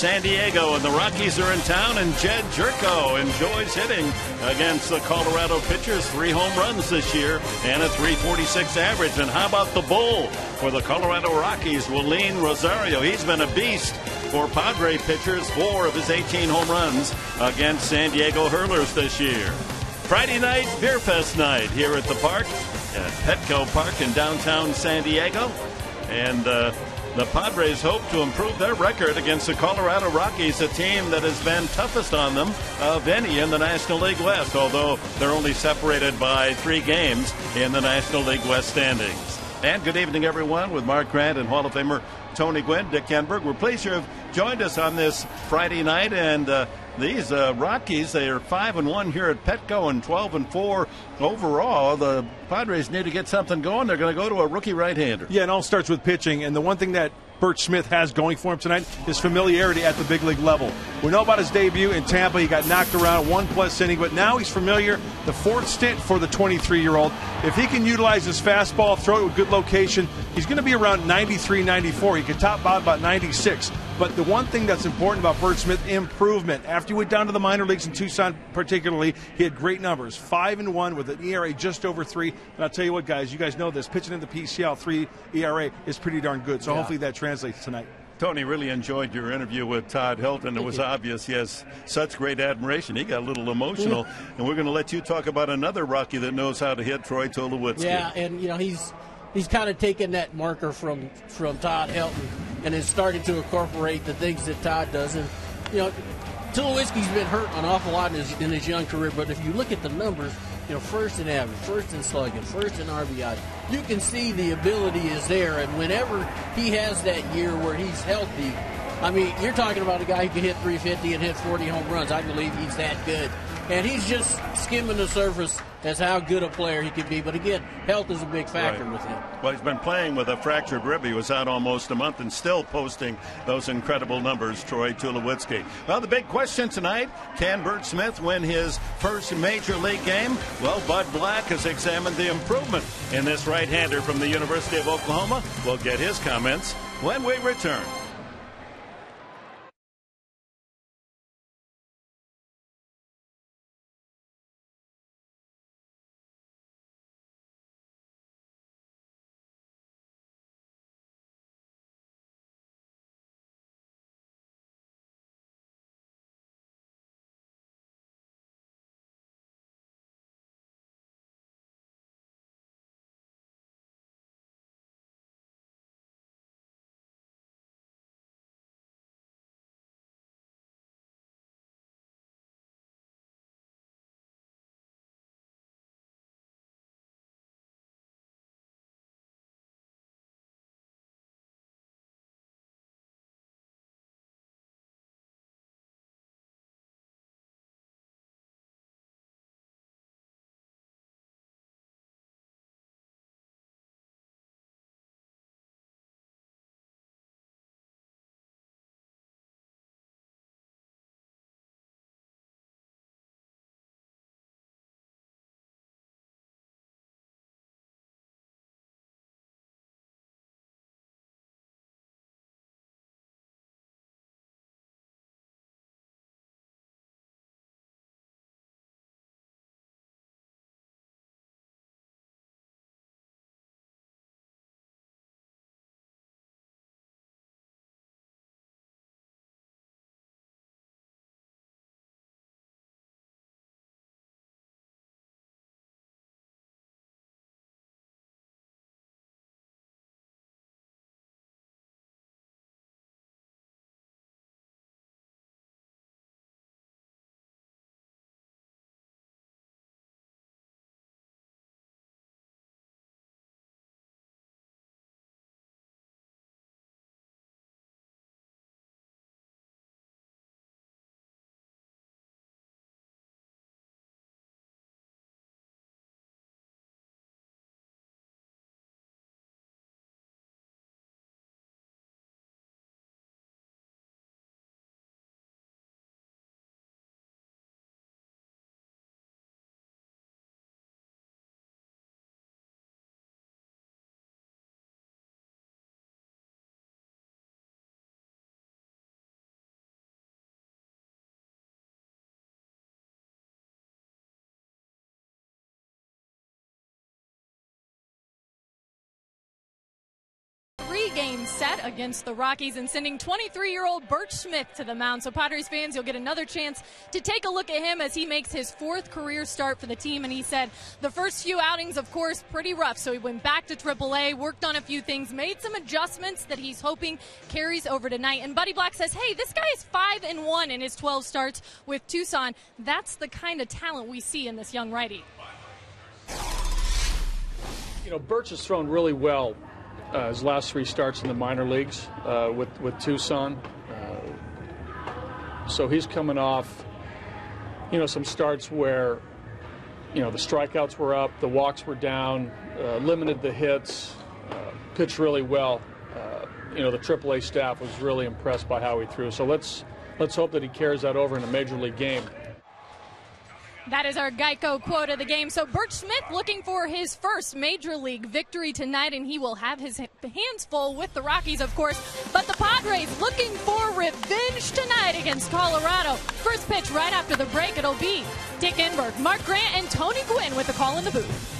San Diego, and the Rockies are in town, and Jed Gyorko enjoys hitting against the Colorado pitchers. Three home runs this year and a 346 average. And how about the bull for the Colorado Rockies, Wilin Rosario? He's been a beast for Padre pitchers, four of his 18 home runs against San Diego Hurlers this year. Friday night, Beer Fest night here at the park, at Petco Park in downtown San Diego. And uh, the Padres hope to improve their record against the Colorado Rockies, a team that has been toughest on them of any in the National League West, although they're only separated by three games in the National League West standings. And good evening, everyone, with Mark Grant and Hall of Famer Tony Gwynn, Dick Enberg. We're pleased you have joined us on this Friday night, and uh, these uh, Rockies, they are five and one here at Petco and twelve and four overall. The Padres need to get something going. They're going to go to a rookie right-hander. Yeah, it all starts with pitching, and the one thing that Burch Smith has going for him tonight is familiarity at the big league level. We know about his debut in Tampa. He got knocked around one plus inning, but now he's familiar. The fourth stint for the 23 year old. If he can utilize his fastball, throw it with good location, he's going to be around 93, 94. He can top out about 96. But the one thing that's important about Burch Smith, improvement. After he went down to the minor leagues in Tucson, particularly, he had great numbers. Five and one with an ERA just over three. And I'll tell you what, guys, you guys know this. Pitching in the PCL, three ERA is pretty darn good. So Yeah. hopefully that translates tonight. Tony really enjoyed your interview with Todd Helton. It was obvious he has such great admiration. He got a little emotional, and we're going to let you talk about another Rocky that knows how to hit, Troy Tulowitzki. Yeah, and you know he's he's kind of taken that marker from from Todd Helton and is starting to incorporate the things that Todd does. And you know, Tulowitzki's been hurt an awful lot in his in his young career, but if you look at the numbers, you know, first in average, first in slugging, first in RBI, you can see the ability is there. And whenever he has that year where he's healthy, I mean, you're talking about a guy who can hit 350 and hit 40 home runs. I believe he's that good. And he's just skimming the surface as how good a player he can be. But again, health is a big factor Right. with him. Well, he's been playing with a fractured rib. He was out almost a month and still posting those incredible numbers, Troy Tulowitzki. Well, the big question tonight can Burch Smith win his first major league game? Well, Bud Black has examined the improvement in this right hander from the University of Oklahoma. We'll get his comments when we return. Set against the Rockies and sending 23 year old Burch Smith to the mound. So, Padres fans, you'll get another chance to take a look at him as he makes his fourth career start for the team. And he said the first few outings, of course, pretty rough. So, he went back to AAA, worked on a few things, made some adjustments that he's hoping carries over tonight. And Buddy Black says, hey, this guy is 5 and 1 in his 12 starts with Tucson. That's the kind of talent we see in this young righty. You know, Burch has thrown really well uh, his last three starts in the minor leagues uh, with with Tucson. Uh, so he's coming off, you know, some starts where, you know, the strikeouts were up, the walks were down, uh, limited the hits, uh, pitched really well. You know, the AAA staff was really impressed by how he threw. So let's let's hope that he carries that over in a major league game. That is our Geico quote of the game. So Burch Smith looking for his first major league victory tonight, and he will have his hands full with the Rockies, of course. But the Padres looking for revenge tonight against Colorado. First pitch right after the break, it'll be Dick Enberg, Mark Grant, and Tony Gwynn with the call in the booth.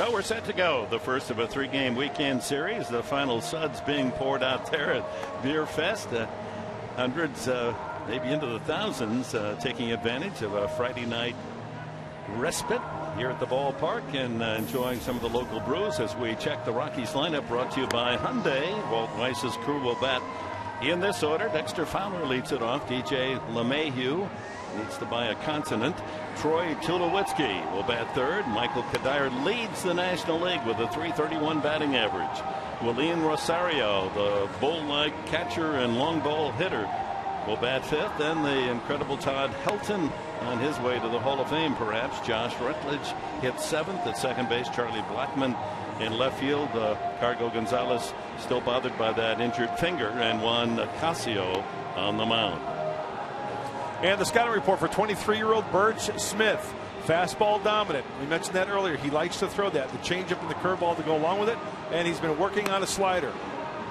So we're set to go. The first of a three game weekend series. The final suds being poured out there at Beer Fest. Uh, hundreds, uh, maybe into the thousands, uh, taking advantage of a Friday night respite here at the ballpark and uh, enjoying some of the local brews as we check the Rockies lineup brought to you by Hyundai. Walt Weiss's crew will bat in this order. Dexter Fowler leads it off. DJ LeMahieu needs to buy a consonant. Troy Tulowitzki will bat third. Michael Cuddyer leads the National League with a 331 batting average. Wilin Rosario, the bull-like catcher and long ball hitter, will bat fifth. Then the incredible Todd Helton on his way to the Hall of Fame, perhaps. Josh Rutledge hits seventh at second base. Charlie Blackmon in left field. Uh, Cargo Gonzalez still bothered by that injured finger, and Juan Casio on the mound. And the scouting report for 23 year old Burch Smith. Fastball dominant. We mentioned that earlier. He likes to throw that, the changeup and the curveball to go along with it. And he's been working on a slider.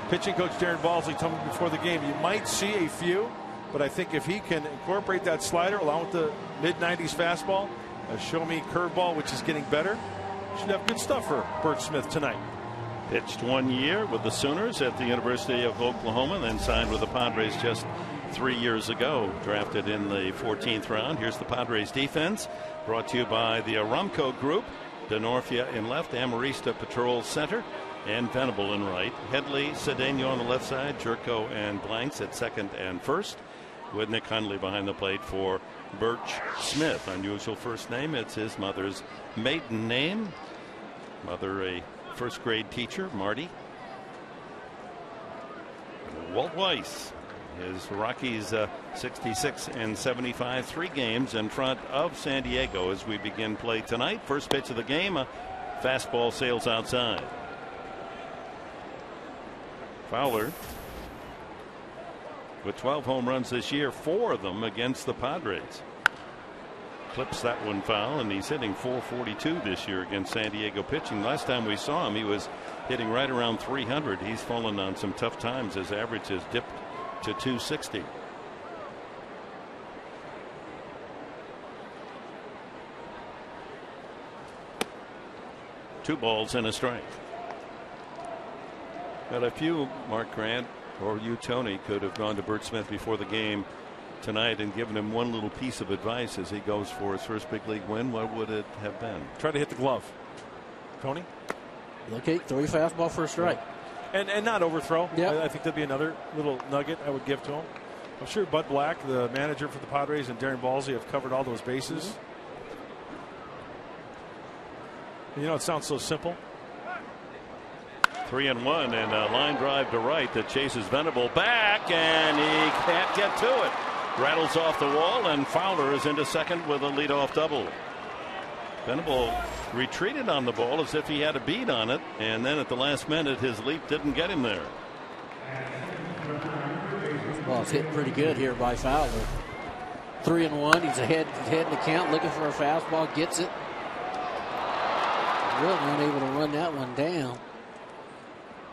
Pitching coach Darren Balsley told me before the game, you might see a few, but I think if he can incorporate that slider along with the mid 90s fastball, a show me curveball, which is getting better, should have good stuff for Burch Smith tonight. Pitched one year with the Sooners at the University of Oklahoma, then signed with the Padres just three years ago. Drafted in the 14th round. Here's the Padres defense, brought to you by the Aramco Group. Denorfia in left, Amarista Patrol center, and Venable in right. Headley, Cedeno on the left side, Gyorko and Blanks at second and first, with Nick Hundley behind the plate for Burch Smith. Unusual first name. It's his mother's maiden name. Mother, a first grade teacher, Marty. Walt Weiss. His Rockies uh, 66 and 75, three games in front of San Diego as we begin play tonight. First pitch of the game, a fastball sails outside. Fowler with 12 home runs this year, four of them against the Padres. Clips that one foul, and he's hitting 442 this year against San Diego pitching. Last time we saw him, he was hitting right around 300. He's fallen on some tough times. His average has dipped to 260. Two balls and a strike. But if you, Mark Grant, or you, Tony, could have gone to Burch Smith before the game tonight and given him one little piece of advice as he goes for his first big league win, what would it have been? Try to hit the glove. Tony? Okay, throw your fastball for a strike. And and not overthrow. Yep. I, I think that'd be another little nugget I would give to him. I'm sure Bud Black, the manager for the Padres, and Darren Balsley have covered all those bases. Mm-hmm. You know, it sounds so simple. Three and one, and a line drive to right that chases Venable back, and he can't get to it. Rattles off the wall, and Fowler is into second with a leadoff double. Venable retreated on the ball as if he had a bead on it, and then at the last minute, his leap didn't get him there. Ball's hit pretty good here by Fowler. Three and one. He's ahead, ahead in the count, looking for a fastball. Gets it. Really unable to run that one down.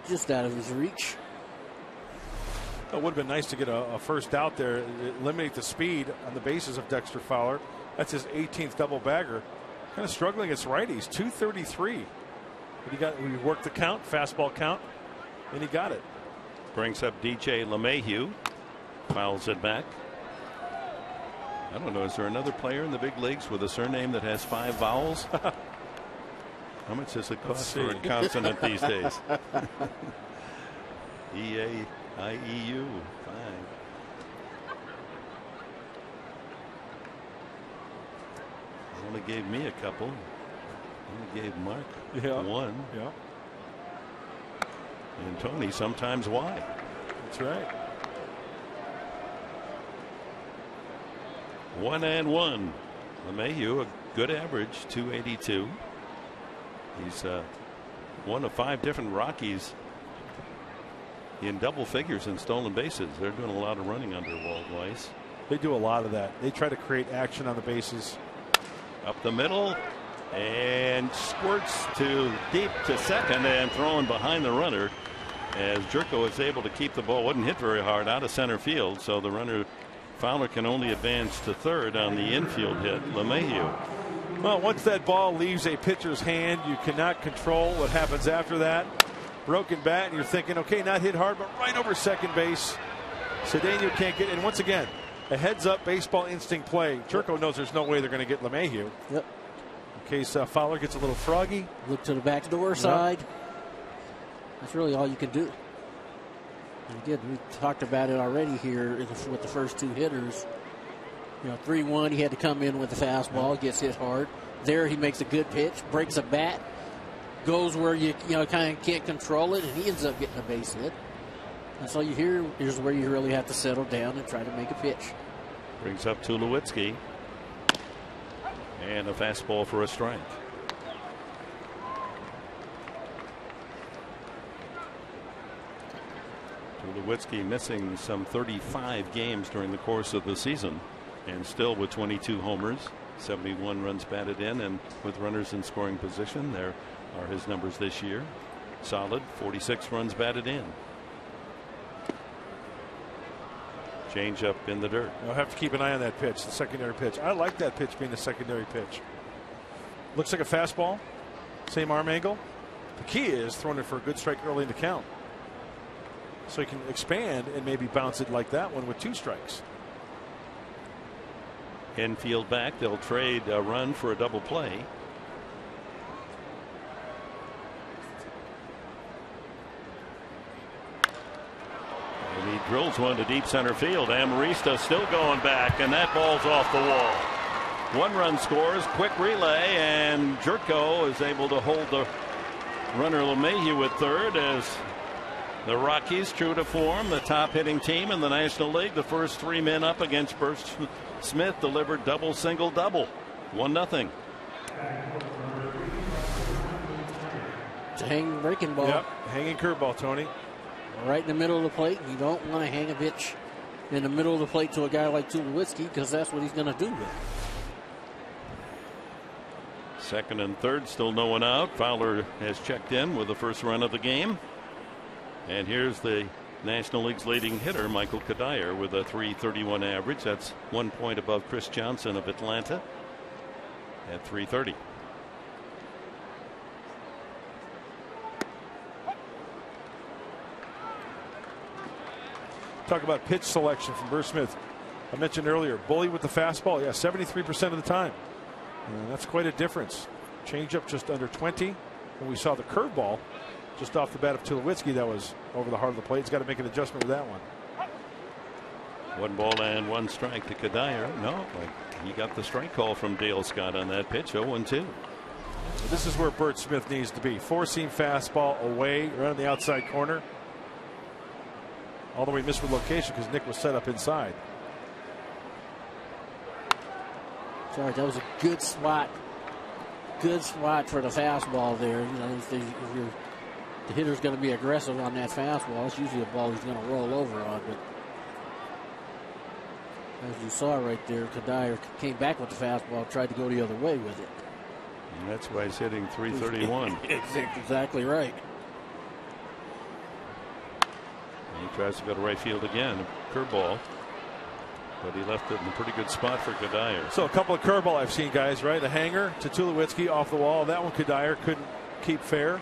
Just out of his reach. It would have been nice to get a, a, first out there, eliminate the speed on the bases of Dexter Fowler. That's his 18th double bagger. Kind of struggling against righties, 233. But he got, we worked the count, fastball count, and he got it. Brings up DJ LeMahieu, fouls it back. I don't know. Is there another player in the big leagues with a surname that has five vowels? How much does it cost for a consonant these days? E A I E U. Fine. Only gave me a couple. Only gave Mark yeah. one. Yeah. And Tony sometimes why. That's right. One and one. LeMahieu, a good average, 282. He's uh, one of five different Rockies in double figures in stolen bases. They're doing a lot of running under Walt Weiss. They do a lot of that. They try to create action on the bases. Up the middle and squirts to deep to second and throwing behind the runner as Gyorko is able to keep the ball. Wasn't hit very hard out of center field, so the runner Fowler can only advance to third on the infield hit. LeMahieu. Well, once that ball leaves a pitcher's hand, you cannot control what happens after that. Broken bat, and you're thinking, okay, not hit hard, but right over second base. Cedeno can't get. And once again, a heads up baseball instinct play. Gyorko knows there's no way they're going to get LeMahieu. Yep. In case uh, Fowler gets a little froggy. Look to the back door side. That's really all you can do. And again, we talked about it already here the, with the first two hitters. You know, 3 1, he had to come in with the fastball, gets hit hard. There, he makes a good pitch, breaks a bat, goes where you you know kind of can't control it, and he ends up getting a base hit. And so you hear here's where you really have to settle down and try to make a pitch. Brings up Tulowitzki. And a fastball for a strike. Tulowitzki missing some 35 games during the course of the season and still with 22 homers 71 runs batted in and with runners in scoring position there are his numbers this year solid 46 runs batted in change up in the dirt. I'll have to keep an eye on that pitch, the secondary pitch. I like that pitch being the secondary pitch. Looks like a fastball. Same arm angle. The key is throwing it for a good strike early in the count. So you can expand and maybe bounce it like that one with two strikes. Infield back. They'll trade a run for a double play. He drills one to deep center field. Amarista still going back, and that ball's off the wall. One run scores, quick relay, and Gyorko is able to hold the runner LeMahieu at third as the Rockies, true to form, the top hitting team in the National League, the first three men up against Burch Smith delivered double, single, double. One nothing. It's a hanging breaking ball. Yep, hanging curveball, Tony. Right in the middle of the plate. You don't want to hang a pitch in the middle of the plate to a guy like Tulowitzki because that's what he's going to do with it. Second and third, still no one out. Fowler has checked in with the first run of the game. And here's the National League's leading hitter, Michael Cuddyer, with a 331 average. That's one point above Chris Johnson of Atlanta at 330. Talk about pitch selection from Burch Smith. I mentioned earlier, bully with the fastball. Yeah, 73% of the time. And that's quite a difference. Changeup just under 20. And we saw the curveball just off the bat of Tulowitzki that was over the heart of the plate. He's got to make an adjustment with that one. One ball and one strike to Cuddyer. No, he got the strike call from Dale Scott on that pitch. 0 1 2. This is where Burch Smith needs to be. Four seam fastball away, right on the outside corner. Although he missed with location because Nick was set up inside. Sorry, that was a good spot. Good spot for the fastball there. You know, if, if the hitter's going to be aggressive on that fastball, it's usually a ball he's going to roll over on. But as you saw right there, Cuddyer came back with the fastball, tried to go the other way with it. And that's why he's hitting 331. exactly right. And he tries to go to right field again. Curveball. But he left it in a pretty good spot for Cuddyer. So a couple of curveball I've seen guys right? A hanger to Tulowitzki off the wall. That one Cuddyer couldn't keep fair.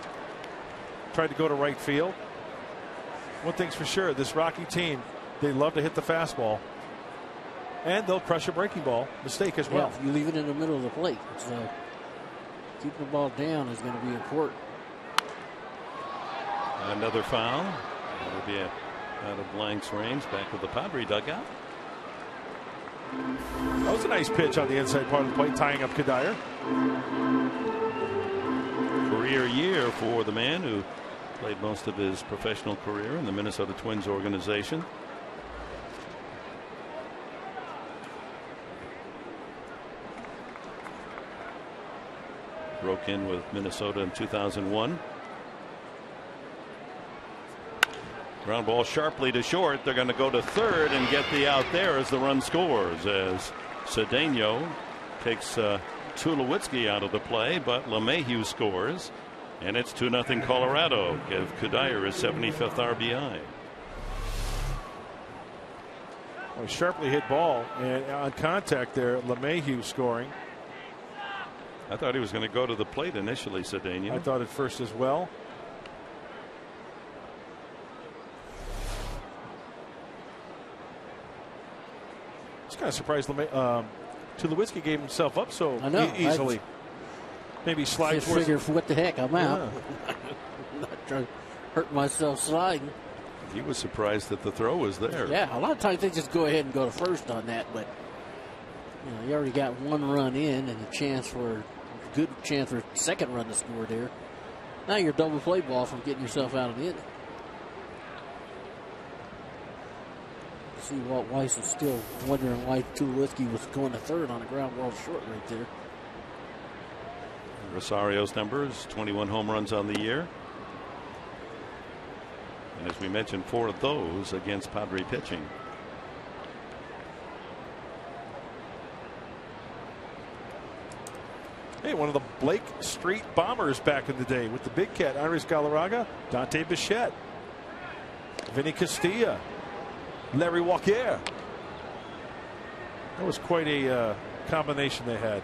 Tried to go to right field. One thing's for sure this Rocky team they love to hit the fastball. And they'll crush a breaking ball mistake as well. Yeah, you leave it in the middle of the plate so uh, keeping the ball down is going to be important. Another foul. That'll be a, out of Blank's range back with the Padre dugout that was a nice pitch on the inside part of the plate, tying up Cuddyer. Career year for the man who played most of his professional career in the Minnesota Twins organization. Broke in with Minnesota in 2001. Ground ball sharply to short. They're going to go to third and get the out there as the run scores. As Cedeno takes uh, Tulowitzki out of the play, but LeMahieu scores. And it's 2 0 Colorado. Give Cuddyer his 75th RBI. A sharply hit ball and on contact there, LeMahieu scoring. I thought he was going to go to the plate initially, Cedeno. I thought at first as well. Kind of surprised um, Tulowitzki gave himself up so know, e easily. I'd Maybe slide just towards. Figure, what the heck, I'm out. Yeah. not trying to hurt myself sliding. He was surprised that the throw was there. Yeah, a lot of times they just go ahead and go to first on that, but you know, you already got one run in and a chance for a good chance for second run to score there. Now you're double play ball from getting yourself out of the inning. See Walt Weiss is still wondering why Tulowitzki was going to third on a ground ball short right there. Rosario's numbers 21 home runs on the year. And as we mentioned, four of those against Padre pitching. Hey, one of the Blake Street Bombers back in the day with the big cat, Andres Galarraga, Dante Bichette, Vinny Castilla, Larry Walker. That was quite a uh, combination they had.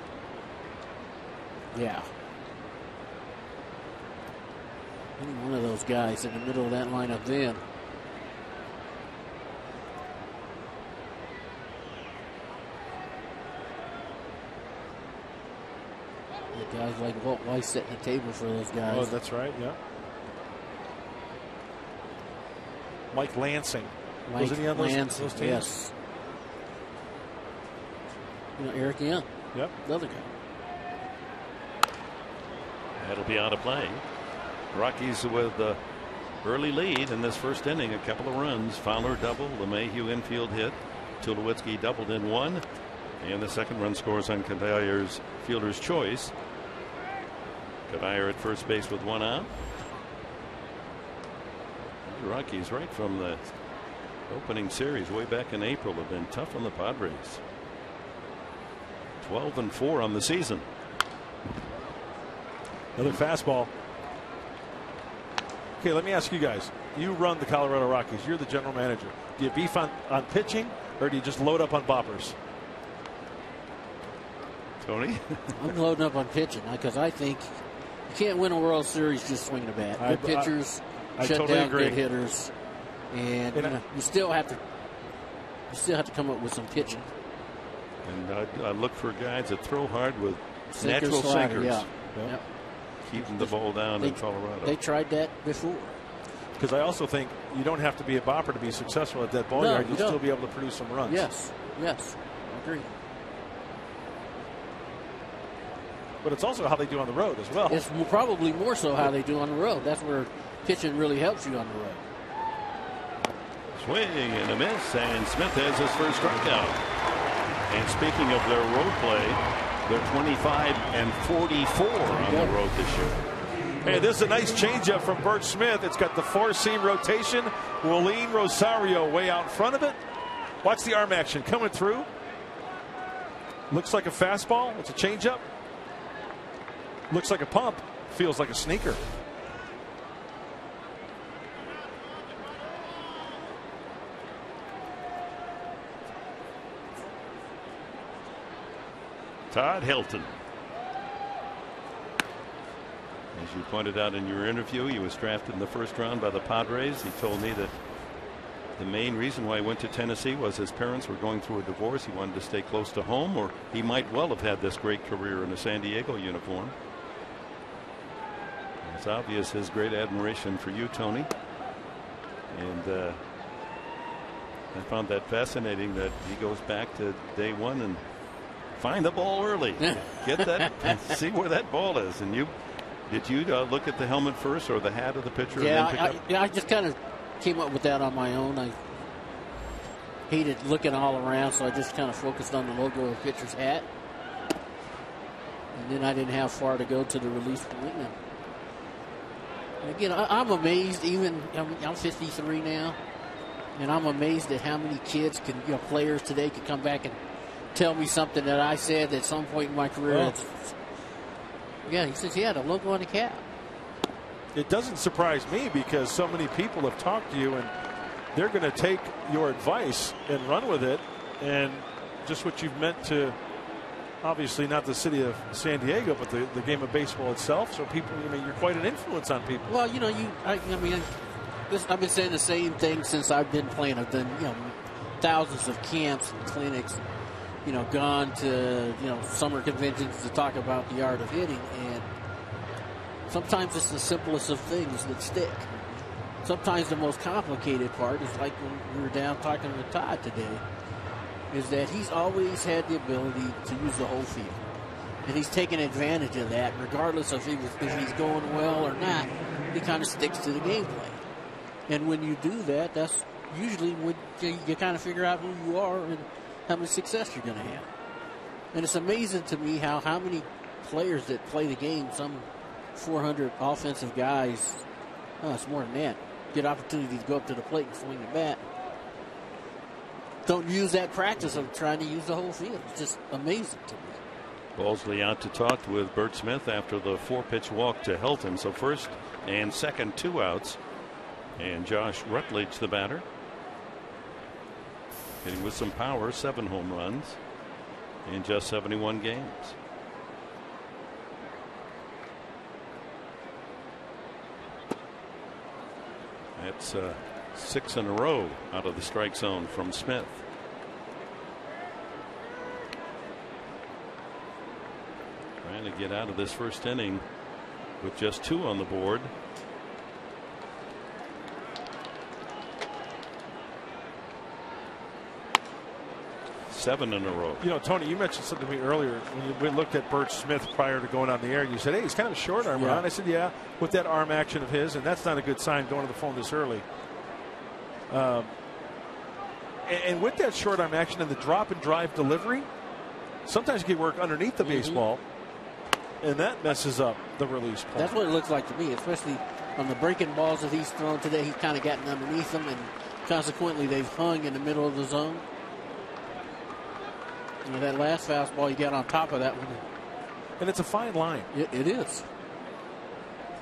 Yeah. Any one of those guys in the middle of that lineup then. The guys like Walt Weiss setting the table for those guys. Oh, that's right. Yeah. Mike Lansing. Mike Wasn't he on those, Lansing, those teams? Yes. You know, Eric Young, Yep. the other guy. That'll be out of play. Rockies with the early lead in this first inning. A couple of runs. Fowler double. LeMahieu infield hit. Tulowitzki doubled in one. And the second run scores on Cuddyer's fielder's choice. Cuddyer at first base with one out. The Rockies, right from the opening series way back in April, have been tough on the Padres. 12 and 4 on the season. Another fastball. Okay, let me ask you guys. You run the Colorado Rockies. You're the general manager. Do you beef on, on pitching or do you just load up on boppers? Tony? I'm loading up on pitching uh, because I think you can't win a World Series just swinging a bat. I- Good pitchers I shut totally down agree. good hitters, and, And you, I- know, you still have to you still have to come up with some pitching. And I, I look for guys that throw hard with Sinker, natural slider, sinkers, Yeah. Yeah. Yep. keeping the ball down They- in Colorado. They tried that before. Because I also think you don't have to be a bopper to be successful at that ball No, yard. you You'll still be able to produce some runs. Yes. Yes. I agree. But it's also how they do on the road as well. It's probably more so how they do on the road. That's where pitching really helps you on the road. Swing and a miss, and Smith has his first strikeout. And speaking of their road play, they're 25 and 44 on the road this year. Hey, this is a nice changeup from Burch Smith. It's got the four seam rotation. Wilin Rosario way out in front of it. Watch the arm action coming through. Looks like a fastball. It's a changeup. Looks like a pump. Feels like a sneaker. Todd Helton. As you pointed out in your interview, he was drafted in the first round by the Padres. He told me that the main reason why he went to Tennessee was his parents were going through a divorce. He wanted to stay close to home, or he might well have had this great career in a San Diego uniform. It's obvious his great admiration for you, Tony. And uh, I found that fascinating that he goes back to day one and find the ball early. Get that, see where that ball is. And you, did you uh, look at the helmet first or the hat of the pitcher? Yeah, and then pick I, up? I, yeah, I just kind of came up with that on my own. I hated looking all around, so I just kind of focused on the logo of the pitcher's hat. And then I didn't have far to go to the release point. And again, I, I'm amazed. Even I'm, I'm 53 now, and I'm amazed at how many kids can, you know, players today can come back and tell me something that I said at some point in my career. Well. Yeah, he says, he had a logo on the cap. It doesn't surprise me because so many people have talked to you and they're going to take your advice and run with it. And just what you've meant to, obviously, not the city of San Diego, but the, the game of baseball itself. So people, I mean, you're quite an influence on people. Well, you know, you. I, I mean, this, I've been saying the same thing since I've been playing. I've done, you know, thousands of camps and clinics. You know, gone to you know summer conventions to talk about the art of hitting, and sometimes it's the simplest of things that stick. Sometimes the most complicated part is like when we were down talking with Todd today, is that he's always had the ability to use the whole field. And he's taken advantage of that, regardless of if, he's going well or not. He kind of sticks to the game plan. And when you do that, that's usually when you, you kind of figure out who you are and how much success you're going to have. And it's amazing to me how, how many players that play the game, some 400 offensive guys, oh, it's more than that, get opportunity to go up to the plate and swing the bat. Don't use that practice of trying to use the whole field. It's just amazing to me. Balsley out to talk with Burch Smith after the four pitch walk to Helton. So first and second, two outs. And Josh Rutledge, the batter, hitting with some power, seven home runs in just 71 games. That's uh, six in a row out of the strike zone from Smith. Trying to get out of this first inning with just two on the board. Seven in a row. You know, Tony, you mentioned something to me earlier when you, we looked at Burch Smith prior to going on the air. You said, "Hey, he's kind of a short arm." Yeah. And I said, "Yeah, with that arm action of his, and that's not a good sign going to the phone this early." Um, and, and with that short arm action and the drop and drive delivery, sometimes you can work underneath the baseball, and that messes up the release point. That's what it looks like to me, especially on the breaking balls that he's thrown today. He's kind of gotten underneath them, and consequently, they've hung in the middle of the zone. And that last fastball you got on top of that one, and it's a fine line. it, it is.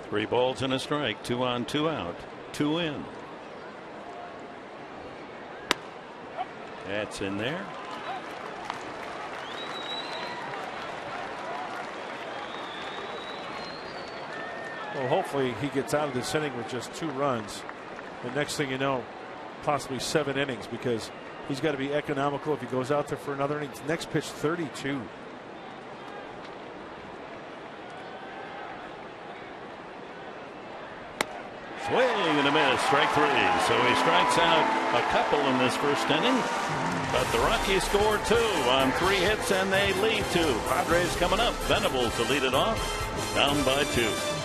Three balls and a strike. Two on, two out, two in. That's in there. Well, hopefully he gets out of this inning with just two runs. The next thing you know, possibly seven innings because he's got to be economical if he goes out there for another inning. Next pitch, 32. Swing and a miss, strike three. So he strikes out a couple in this first inning. But the Rockies score two on three hits and they lead two. Padres coming up. Venables to lead it off. Down by two.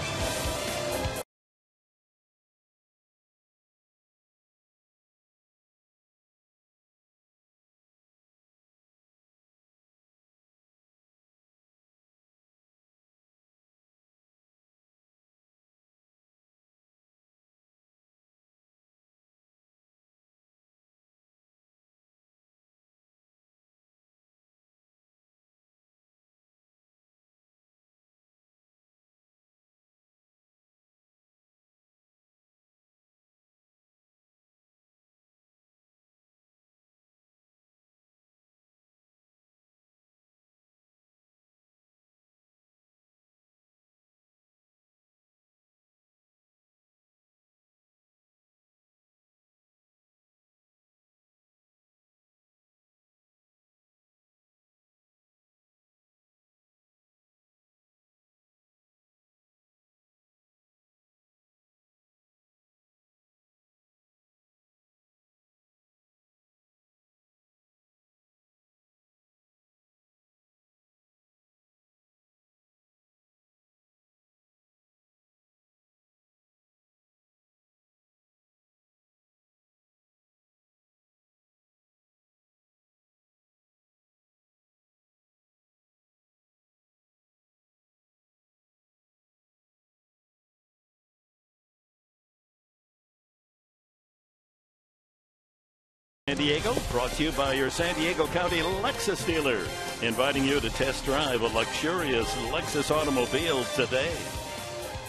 San Diego, brought to you by your San Diego County Lexus dealer, inviting you to test drive a luxurious Lexus automobile today.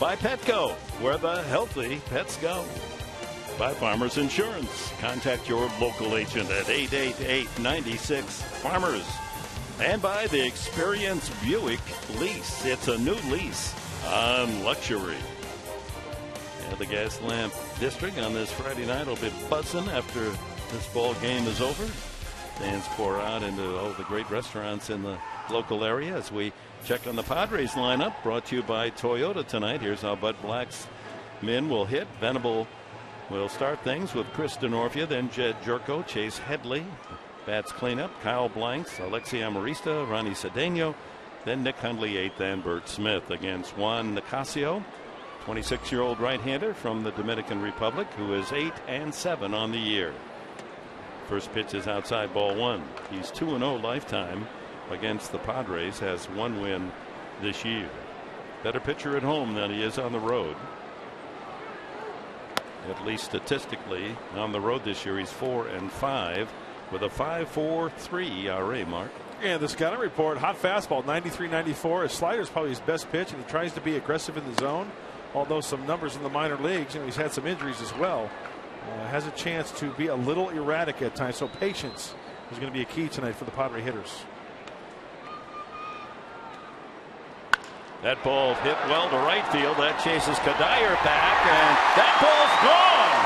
By Petco, where the healthy pets go. By Farmers Insurance, contact your local agent at 888-96 Farmers. And by the Experience Buick Lease. It's a new lease on luxury. Yeah, the Gaslamp District on this Friday night will be buzzing after this ball game is over. Fans pour out into all the great restaurants in the local area as we check on the Padres lineup. Brought to you by Toyota tonight. Here's how Bud Black's men will hit. Venable will start things with Chris Denorfia, then Jed Gyorko, Chase Headley. Bats cleanup. Kyle Blanks, Alexi Amarista, Ronnie Cedeno, then Nick Hundley eighth, and Burch Smith against Juan Nicasio. 26 year old right hander from the Dominican Republic who is 8 and 7 on the year. First pitch is outside ball one. He's 2 0 lifetime against the Padres, has one win this year. Better pitcher at home than he is on the road. At least statistically, on the road this year, he's 4 and 5 with a 5.43 ERA, Mark. And the scouting report, hot fastball, 93 94. His slider is probably his best pitch, and he tries to be aggressive in the zone. Although some numbers in the minor leagues, he's had some injuries as well. Uh, has a chance to be a little erratic at times, so patience is going to be a key tonight for the Padre hitters. That ball hit well to right field. That chases Cuddyer back, and that ball's gone.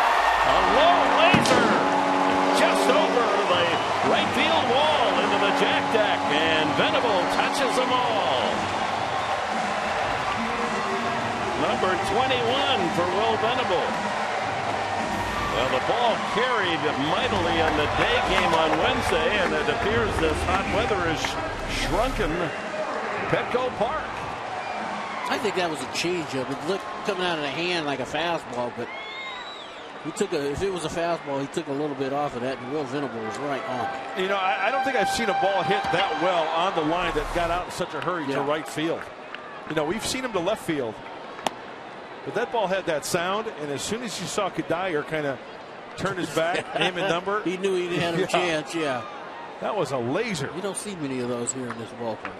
A low laser just over the right field wall into the jack deck, and Venable touches them all. Number 21 for Will Venable. Well, the ball carried mightily on the day game on Wednesday, and it appears this hot weather has shrunken Petco Park. I think that was a changeup. It looked coming out of the hand like a fastball, but he took a. If it was a fastball, he took a little bit off of that, and Will Venable was right on it. You know, I, I don't think I've seen a ball hit that well on the line that got out in such a hurry Yeah. to right field. You know, we've seen him to left field, but that ball had that sound, and as soon as you saw Cuddyer kind of turn his back, name and number, He knew he had a Yeah. chance. Yeah, that was a laser. you don't see many of those here in this ballpark.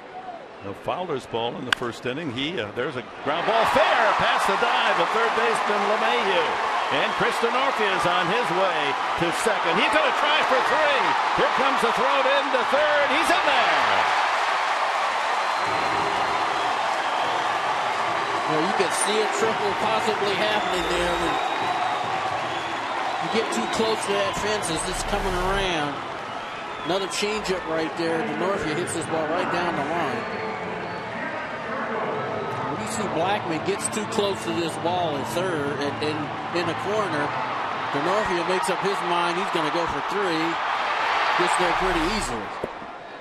The Fowler's ball in the first inning. He uh, there's a ground ball fair past the dive of third baseman LeMahieu. And Chris Denorfia is on his way to second. He's going to try for three. Here comes the throw in into third. He's in there. You, you can see a triple possibly happening there when you get too close to that fence as it's coming around. Another changeup right there. Denorfia hits this ball right down the line. When you see Blackmon gets too close to this ball at third and, and in the corner, Denorfia makes up his mind. He's going to go for three. Gets there pretty easily.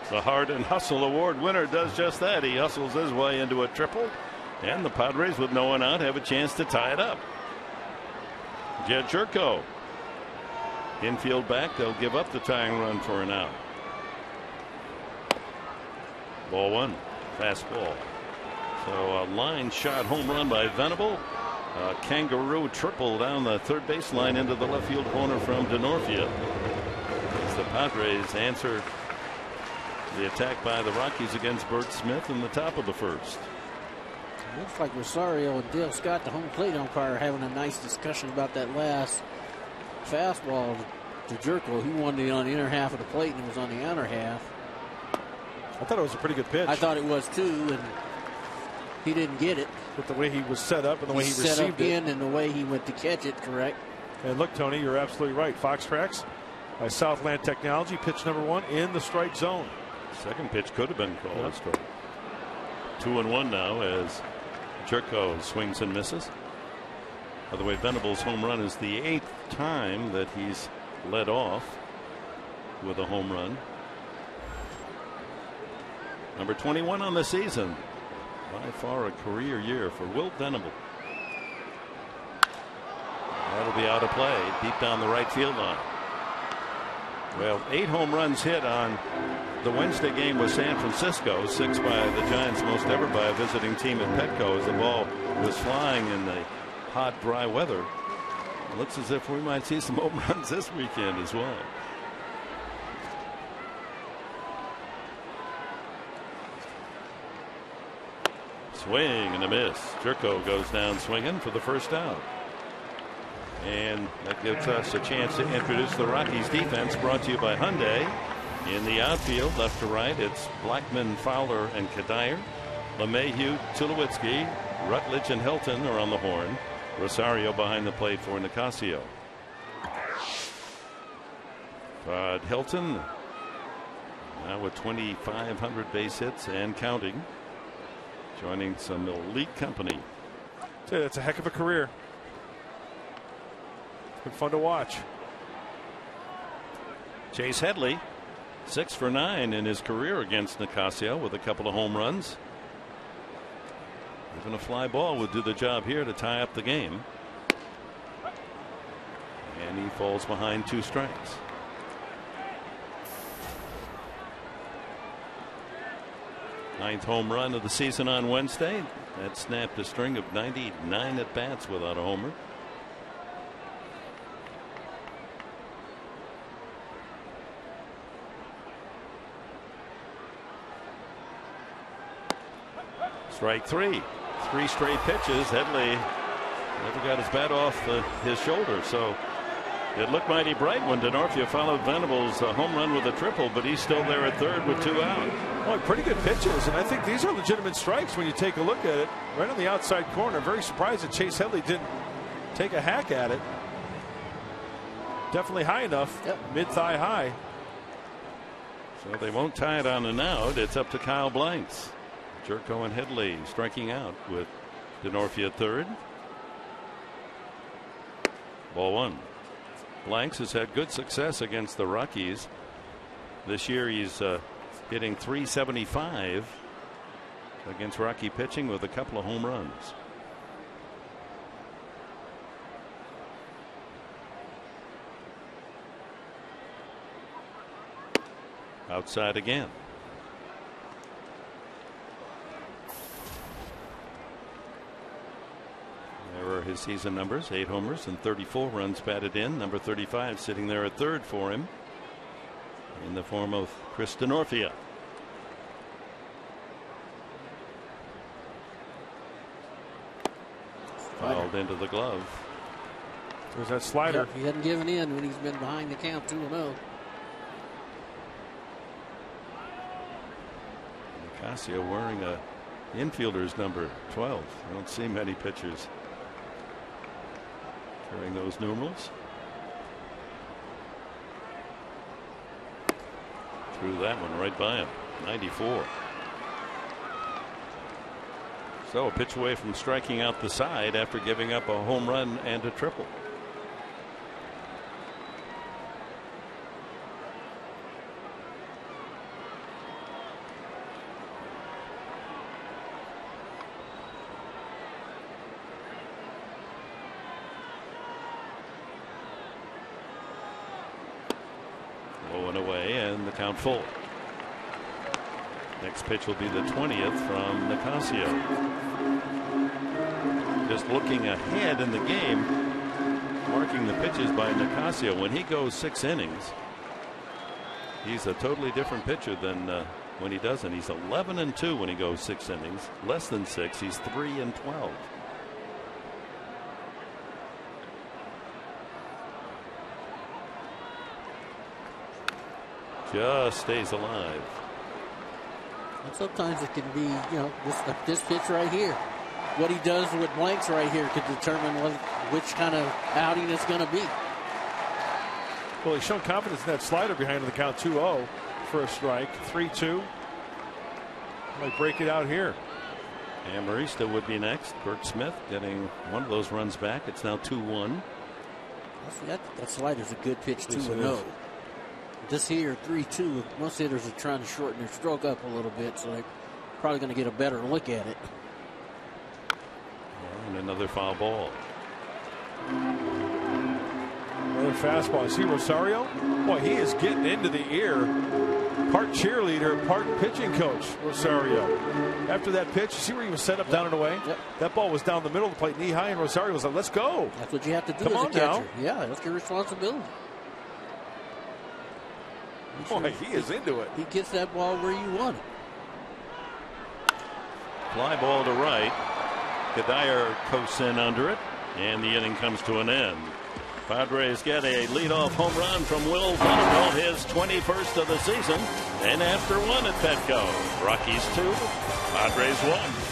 The Heart and Hustle Award winner does just that. He hustles his way into a triple. And the Padres, with no one out, have a chance to tie it up. Jedd Gyorko. Infield back. They'll give up the tying run for an out. Ball one. Fastball. So a line shot home run by Venable. A kangaroo triple down the third baseline into the left field corner from Denorfia. As the Padres answer the attack by the Rockies against Burch Smith in the top of the first. Looks like Rosario and Dale Scott, the home plate umpire, are having a nice discussion about that last fastball to Gyorko. He wanted it on the inner half of the plate and it was on the outer half. I thought it was a pretty good pitch I thought it was too, and he didn't get it. with the way he was set up and the way he, set received up it. in and the way he went to catch it, correct? And look, Tony, you're absolutely right. Fox tracks by Southland Technology, pitch number one in the strike zone. Second pitch could have been called. That's good. Two and one now as Gyorko swings and misses. By the way, Venable's home run is the eighth time that he's led off with a home run. Number 21 on the season. By far a career year for Will Venable. That'll be out of play deep down the right field line. Well, eight home runs hit on the Wednesday game was San Francisco, six by the Giants, most ever by a visiting team at Petco as the ball was flying in the hot, dry weather. Looks as if we might see some home runs this weekend as well. Swing and a miss. Gyorko goes down swinging for the first out. And that gives us a chance to introduce the Rockies defense brought to you by Hyundai. In the outfield, left to right, it's Blackmon, Fowler, and Cuddyer. LeMahieu, Tulowitzki, Rutledge, and Helton are on the horn. Rosario behind the plate for Nicasio. Todd Helton now with 2,500 base hits and counting. Joining some elite company. That's a heck of a career. It's been fun to watch. Chase Headley, six for nine in his career against Nicasio with a couple of home runs. Even a fly ball would do the job here to tie up the game. And he falls behind two strikes. Ninth home run of the season on Wednesday. That snapped a string of 99 at bats without a homer. Strike three. Three straight pitches. Headley never got his bat off the, his shoulder. So it looked mighty bright when Denorfia followed Venable's uh, home run with a triple, but he's still there at third with two out. Boy, pretty good pitches, and I think these are legitimate strikes when you take a look at it. Right on the outside corner. Very surprised that Chase Headley didn't take a hack at it. Definitely high enough. Yep. Mid thigh high. So they won't tie it on an out. It's up to Kyle Blanks. Gyorko and Headley striking out with Denorfia third. Ball one. Blanks has had good success against the Rockies. This year he's uh, hitting 375 against Rocky pitching with a couple of home runs. Outside again. There are his season numbers eight homers and 34 runs batted in. Number 35 sitting there at third for him in the form of Chris Denorfia. Fouled into the glove. There's that slider. Yep, he hadn't given in when he's been behind the count 2 0. Nicasio wearing a infielder's number 12. I don't see many pitchers carrying those numerals. Threw that one right by him. 94. So a pitch away from striking out the side after giving up a home run and a triple. Low and away, full. Next pitch will be the 20th from Nicasio. Just looking ahead in the game, marking the pitches by Nicasio. When he goes six innings, he's a totally different pitcher than uh, when he doesn't. He's 11 and 2 when he goes six innings. Less than six, he's 3 and 12. Just stays alive. And sometimes it can be, you know, this, like this pitch right here. What he does with Blanks right here could determine what, which kind of outing it's going to be. Well, he's shown confidence in that slider behind the count 2 0 for a strike. 3 2. Might break it out here. Amarista would be next. Burch Smith getting one of those runs back. It's now 2 1. That, that slider's a good pitch, 2 Yes, it 0. Is. This here, 3 2, most hitters are trying to shorten their stroke up a little bit, so they're probably going to get a better look at it. And another foul ball. Another fastball. See Rosario? Boy, he is getting into the ear. Part cheerleader, part pitching coach, Rosario. After that pitch, you see where he was set up down and away? Yep. That ball was down the middle of the plate, knee high, and Rosario was like, let's go. That's what you have to do Come as a on now. catcher. Yeah, that's your responsibility. Boy, he is into it. He gets that ball where you want it. Fly ball to right. Cuddyer coasts in under it, and the inning comes to an end. Padres get a leadoff home run from Will Venable, his 21st of the season, and after one at Petco. Rockies two, Padres one.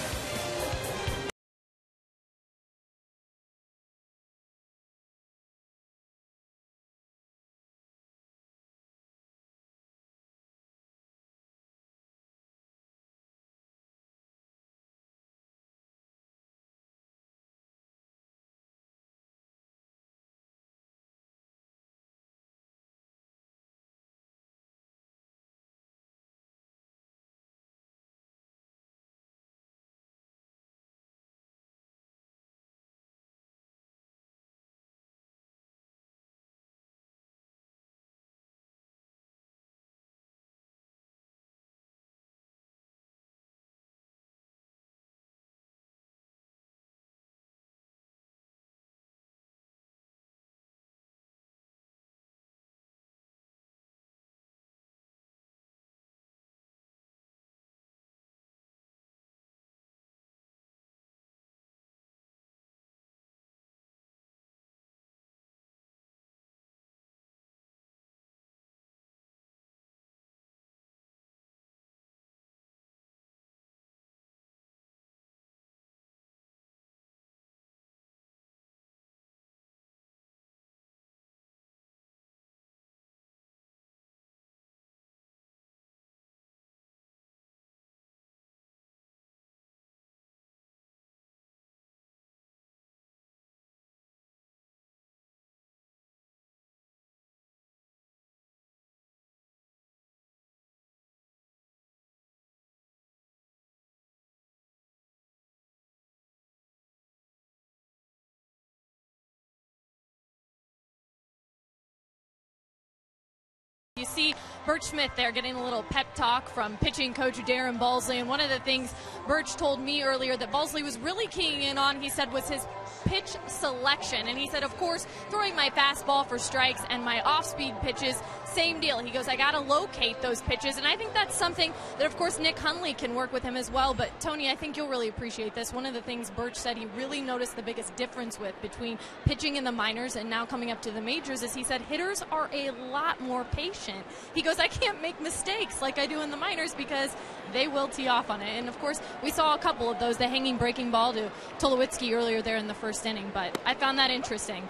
You see Burch Smith there getting a little pep talk from pitching coach Darren Balsley. And one of the things Burch told me earlier that Balsley was really keying in on, he said, was his pitch selection. And he said, of course, throwing my fastball for strikes and my off speed pitches, same deal. He goes, I got to locate those pitches. And I think that's something that, of course, Nick Hundley can work with him as well. But, Tony, I think you'll really appreciate this. One of the things Burch said he really noticed the biggest difference with between pitching in the minors and now coming up to the majors is he said hitters are a lot more patient. He goes, I can't make mistakes like I do in the minors because they will tee off on it. And, of course, we saw a couple of those, the hanging breaking ball to Tulowitzki earlier there in the first first inning, but I found that interesting.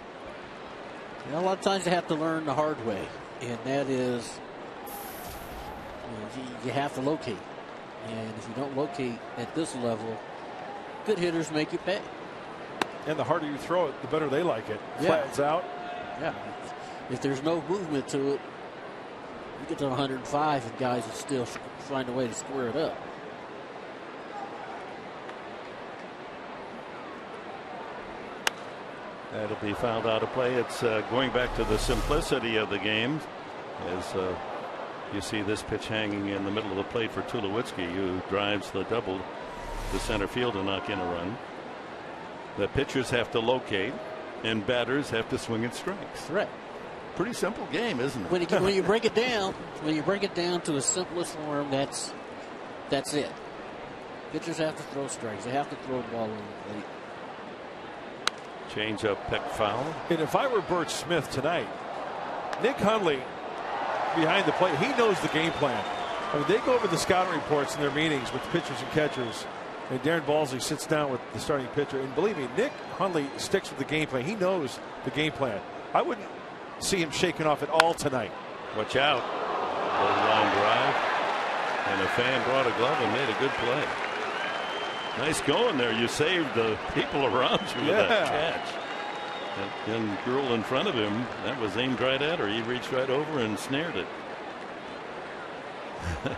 You know, a lot of times you have to learn the hard way, and that is you, know, you have to locate. And if you don't locate at this level, good hitters make you pay. And the harder you throw it, the better they like it. Yeah. Flattens out. Yeah. If there's no movement to it, you get to 105 and guys will still find a way to square it up. That'll be fouled out of play. It's uh, going back to the simplicity of the game as uh, you see this pitch hanging in the middle of the plate for Tulowitzki, who drives the double to center field to knock in a run. The pitchers have to locate, and batters have to swing at strikes. Right. Pretty simple game, isn't it? When you, when you break it down, when you break it down to the simplest form, that's that's it. Pitchers have to throw strikes. They have to throw the ball in. Change up peck foul. And if I were Burch Smith tonight, Nick Hundley behind the plate, he knows the game plan. I mean, they go over the scouting reports in their meetings with pitchers and catchers. And Darren Balsley sits down with the starting pitcher. And believe me, Nick Hundley sticks with the game plan. He knows the game plan. I wouldn't see him shaking off at all tonight. Watch out. Low line drive. And a fan brought a glove and made a good play. Nice going there. You saved the people around you with yeah. that catch. That young girl in front of him, that was aimed right at her. He reached right over and snared it.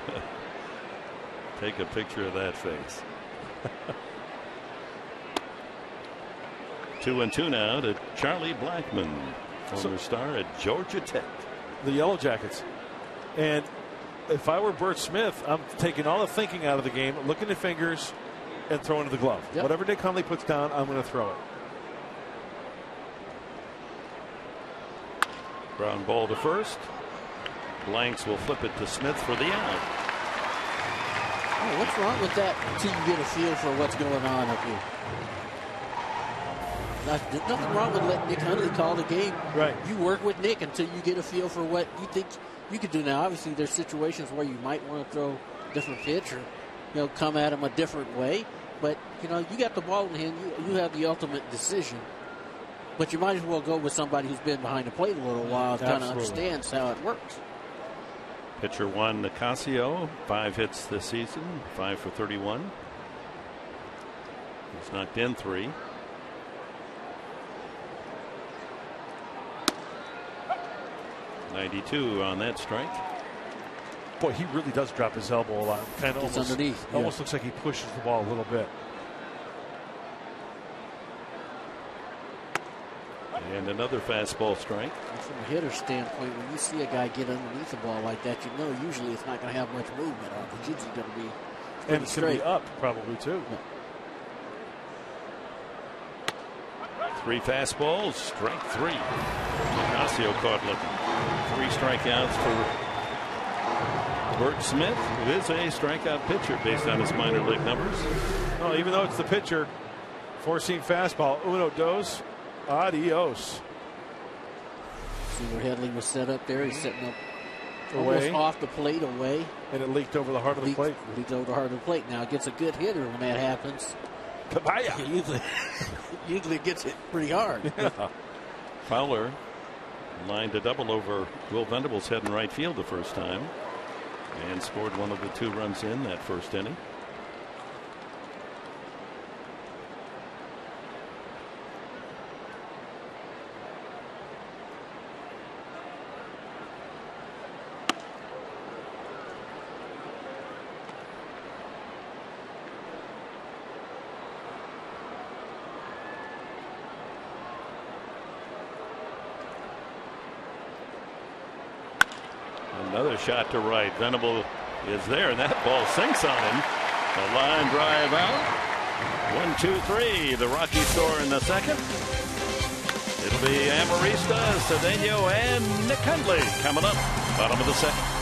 Take a picture of that face. two and two now to Charlie Blackmon, former so, star at Georgia Tech. The Yellow Jackets. And if I were Burch Smith, I'm taking all the thinking out of the game, looking at fingers, and throw into the glove. Yep. Whatever Nick Hundley puts down, I'm going to throw it. Ground ball to first. Blanks will flip it to Smith for the out. Oh, what's wrong with that until you get a feel for what's going on up here? There's nothing wrong with letting Nick Hundley call the game. Right. You work with Nick until you get a feel for what you think you could do now. Obviously, there's situations where you might want to throw different pitch or you know come at him a different way. But you know, you got the ball in hand. You, you have the ultimate decision. But you might as well go with somebody who's been behind the plate a little while, kind of understands how it works. Pitcher one, Nicasio, five hits this season, five for 31. He's knocked in three. Ninety-two on that strike. Boy, he really does drop his elbow a lot. Kind of almost, underneath. Yeah. Almost looks like he pushes the ball a little bit. And another fastball strike. And from a hitter standpoint, when you see a guy get underneath the ball like that, you know usually it's not going to have much movement uh, on it. It's usually going to be and it's going to be up probably too. Yeah. Three fastballs, strike three. Nicasio caught looking. Three strikeouts for Burch Smith, who is a strikeout pitcher based on his minor league numbers. Well, even though it's the pitcher, four seam fastball, uno dos, adios. See where Headley was set up there. He's setting up away. almost off the plate away. And it leaked over the heart of the plate. Leaked over the heart of the plate. Now it gets a good hitter when that happens. Kabaya. usually, usually gets it pretty hard. Yeah. Fowler lined a double over Will Venable's head in right field the first time and scored one of the two runs in that first inning. Shot to right. Venable is there, and that ball sinks on him. A line drive out. One, two, three. The Rocky score in the second. It'll be Amarista, Cedeno, and Nick Hundley coming up. Bottom of the second.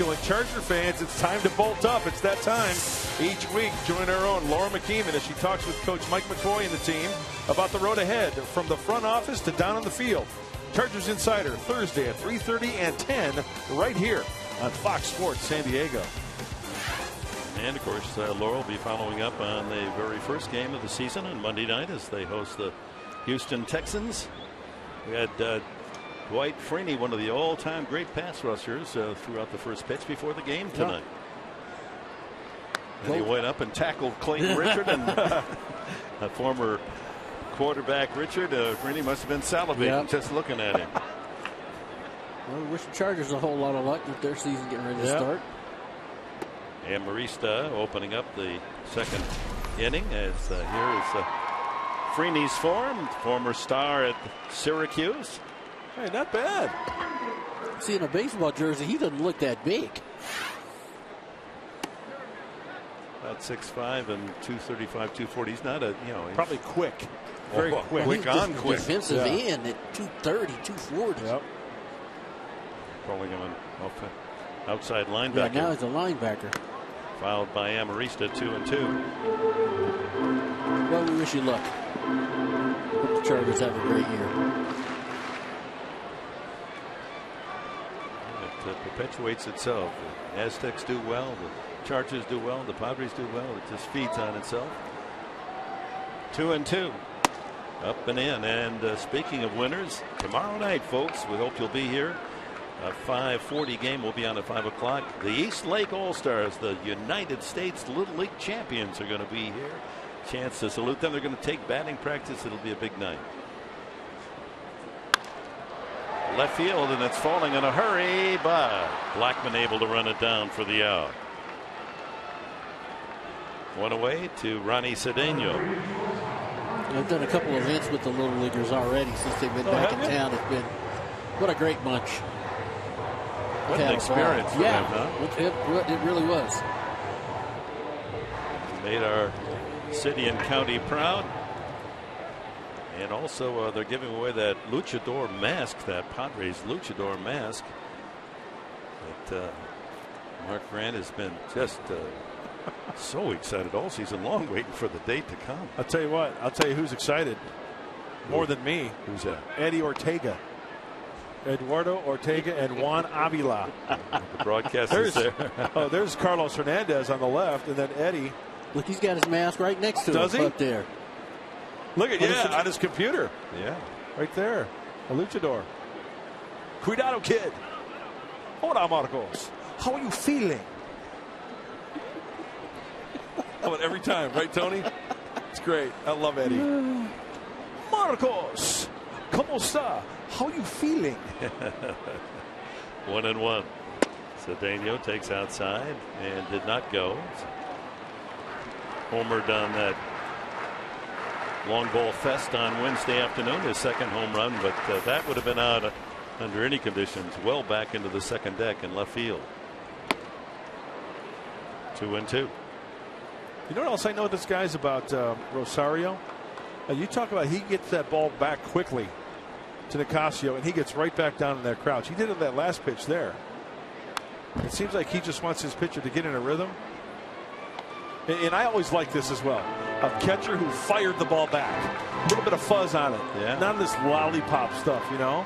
Charger fans, it's time to bolt up. It's that time. Each week, join our own Laura McKeeman as she talks with Coach Mike McCoy and the team about the road ahead from the front office to down on the field. Chargers Insider, Thursday at 3.30 and 10, right here on Fox Sports San Diego. And of course, uh, Laura will be following up on the very first game of the season on Monday night as they host the Houston Texans. We had uh, Dwight Freeney, one of the all-time great pass rushers, uh, threw out the first pitch before the game tonight. And he went up and tackled Clayton Richard and a former quarterback Richard uh, Freeney must have been salivating yep. just looking at him. Well, we wish the Chargers a whole lot of luck with their season getting ready to start. Amarista opening up the second inning as uh, here is uh, Freeney's form, former star at Syracuse. Hey, not bad. See, in a baseball jersey, he doesn't look that big. About 6'5 and 235, 240. He's not a, you know. Probably quick. Oh, Very oh, quick. Quick on quick. Defensive yeah. end at 230, 240. Yep. Calling him an outside linebacker. Yeah, now he's a linebacker. Fouled by Amarista, two and two. Well, we wish you luck. Hope the Chargers have a great year. Uh, perpetuates itself. The Aztecs do well, the Chargers do well, the Padres do well. It just feeds on itself. Two and two. Up and in. And uh, speaking of winners, tomorrow night, folks, we hope you'll be here. A 540 game will be on at 5 o'clock. The Eastlake All Stars, the United States Little League champions, are going to be here. Chance to salute them. They're going to take batting practice. It'll be a big night left field, and it's falling in a hurry, but Blackmon able to run it down for the out. One away to Ronnie Cedeno. I've done a couple of events with the Little Leaguers already since they've been oh, back in you? town. It's been what a great bunch. What an experience for yeah, them, huh? It, it really was. Made our city and county proud. And also, uh, they're giving away that luchador mask, that Padres luchador mask. That uh, Mark Grant has been just uh, so excited all season long, waiting for the date to come. I'll tell you what. I'll tell you who's excited more than me. Who's that? Eddie Ortega. Eduardo Ortega and Juan Avila. the broadcasters there. oh, there's Carlos Hernandez on the left, and then Eddie. Look, he's got his mask right next to Does him he? up there. Look at yeah on his computer. Yeah. Right there. A luchador. Cuidado, kid. Hold Hola, Marcos. How are you feeling? How about every time, right, Tony? It's great. I love Eddie. Marcos, ¿cómo está? How are you feeling? one and one. Cedeno takes outside and did not go. Homer done that long ball fest on Wednesday afternoon, his second home run, but uh, that would have been out uh, under any conditions, well back into the second deck in left field. Two and two. You know what else I know this guy's about uh, Rosario? Uh, you talk about he gets that ball back quickly to Nicasio, and he gets right back down in that crouch. He did it that last pitch there. It seems like he just wants his pitcher to get in a rhythm. And, and I always like this as well. A catcher who fired the ball back. A little bit of fuzz on it. Yeah. Not this lollipop stuff, you know.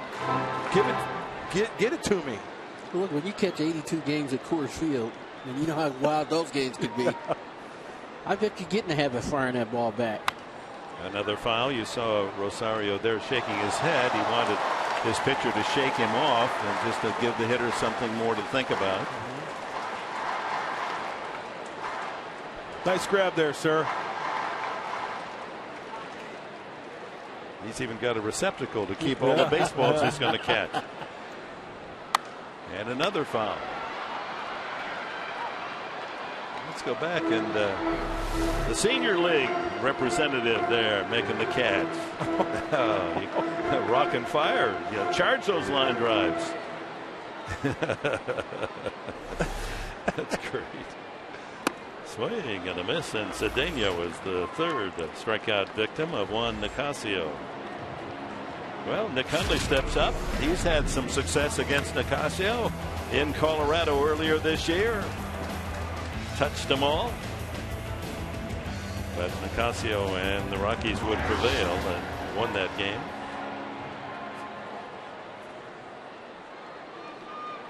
Give it, get get it to me. Look, when you catch 82 games at Coors Field, and you know how wild those games could be, I bet you get in the habit of firing that ball back. Another foul. You saw Rosario there shaking his head. He wanted his pitcher to shake him off and just to give the hitter something more to think about. Nice grab there, sir. He's even got a receptacle to keep all the baseballs he's going to catch. And another foul. Let's go back and uh, the senior league representative there making the catch. oh, rock and fire. You charge those line drives. That's great. Swing and a miss, and Cedeno is the third strikeout victim of Juan Nicasio. Well, Nick Hundley steps up. He's had some success against Nicasio in Colorado earlier this year. Touched them all. But Nicasio and the Rockies would prevail and won that game.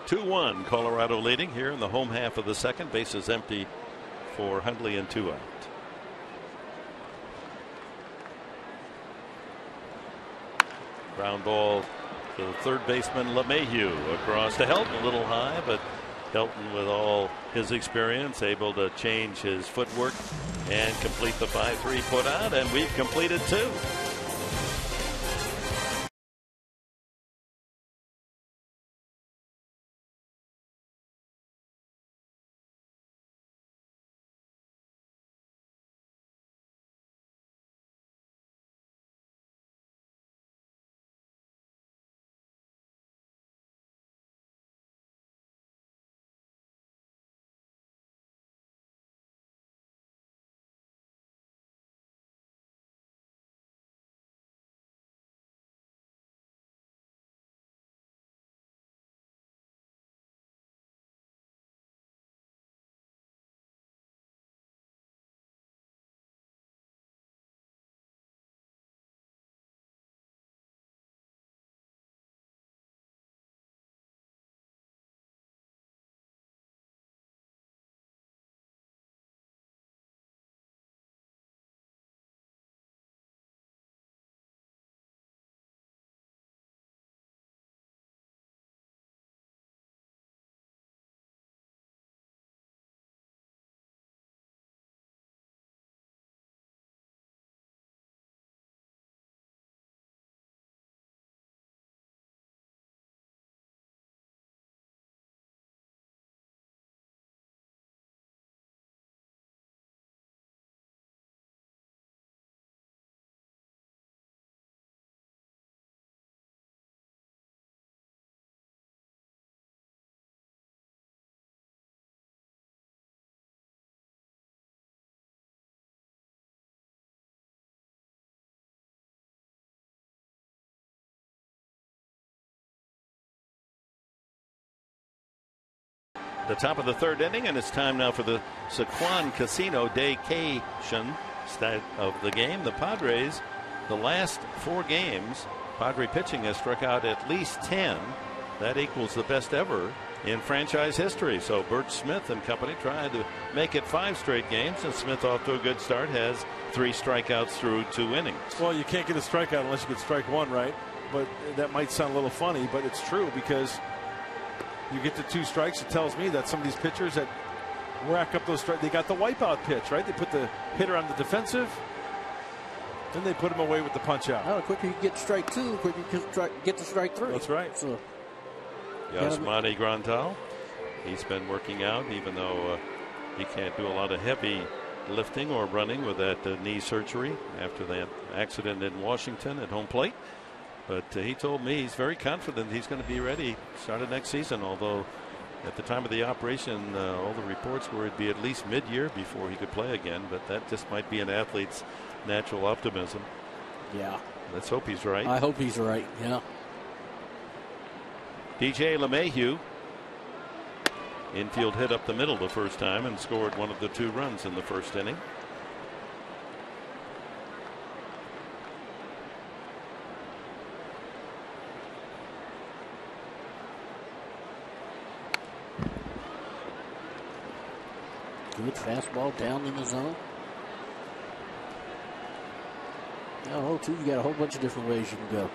2 1, Colorado leading here in the home half of the second. Bases empty for Hundley and two out. Ground ball to the third baseman LeMahieu across to Helton a little high, but Helton with all his experience able to change his footwork and complete the 5-3 put out and we've completed two. The top of the third inning, and it's time now for the Sycuan Casino Daycation of the game. The Padres, the last four games, Padre pitching has struck out at least 10. That equals the best ever in franchise history. So Burch Smith and company tried to make it five straight games, and Smith off to a good start has three strikeouts through two innings. Well, you can't get a strikeout unless you get strike one, right? But that might sound a little funny, but it's true because you get to two strikes. It tells me that some of these pitchers that rack up those strikes, they got the wipeout pitch, right? They put the hitter on the defensive. Then they put him away with the punch out. Well, the quicker you get strike two, the quicker you can strike, get to strike three. That's right. So Yasmani Grandal, he's been working out, even though uh, he can't do a lot of heavy lifting or running with that uh, knee surgery after that accident in Washington at home plate. But uh, he told me he's very confident he's going to be ready started next season. Although at the time of the operation, uh, all the reports were it'd be at least mid-year before he could play again. But that just might be an athlete's natural optimism. Yeah. Let's hope he's right. I hope he's right. Yeah. DJ LeMahieu infield hit up the middle the first time and scored one of the two runs in the first inning. Fastball down in the zone. Oh, too, you got a whole bunch of different ways you can go.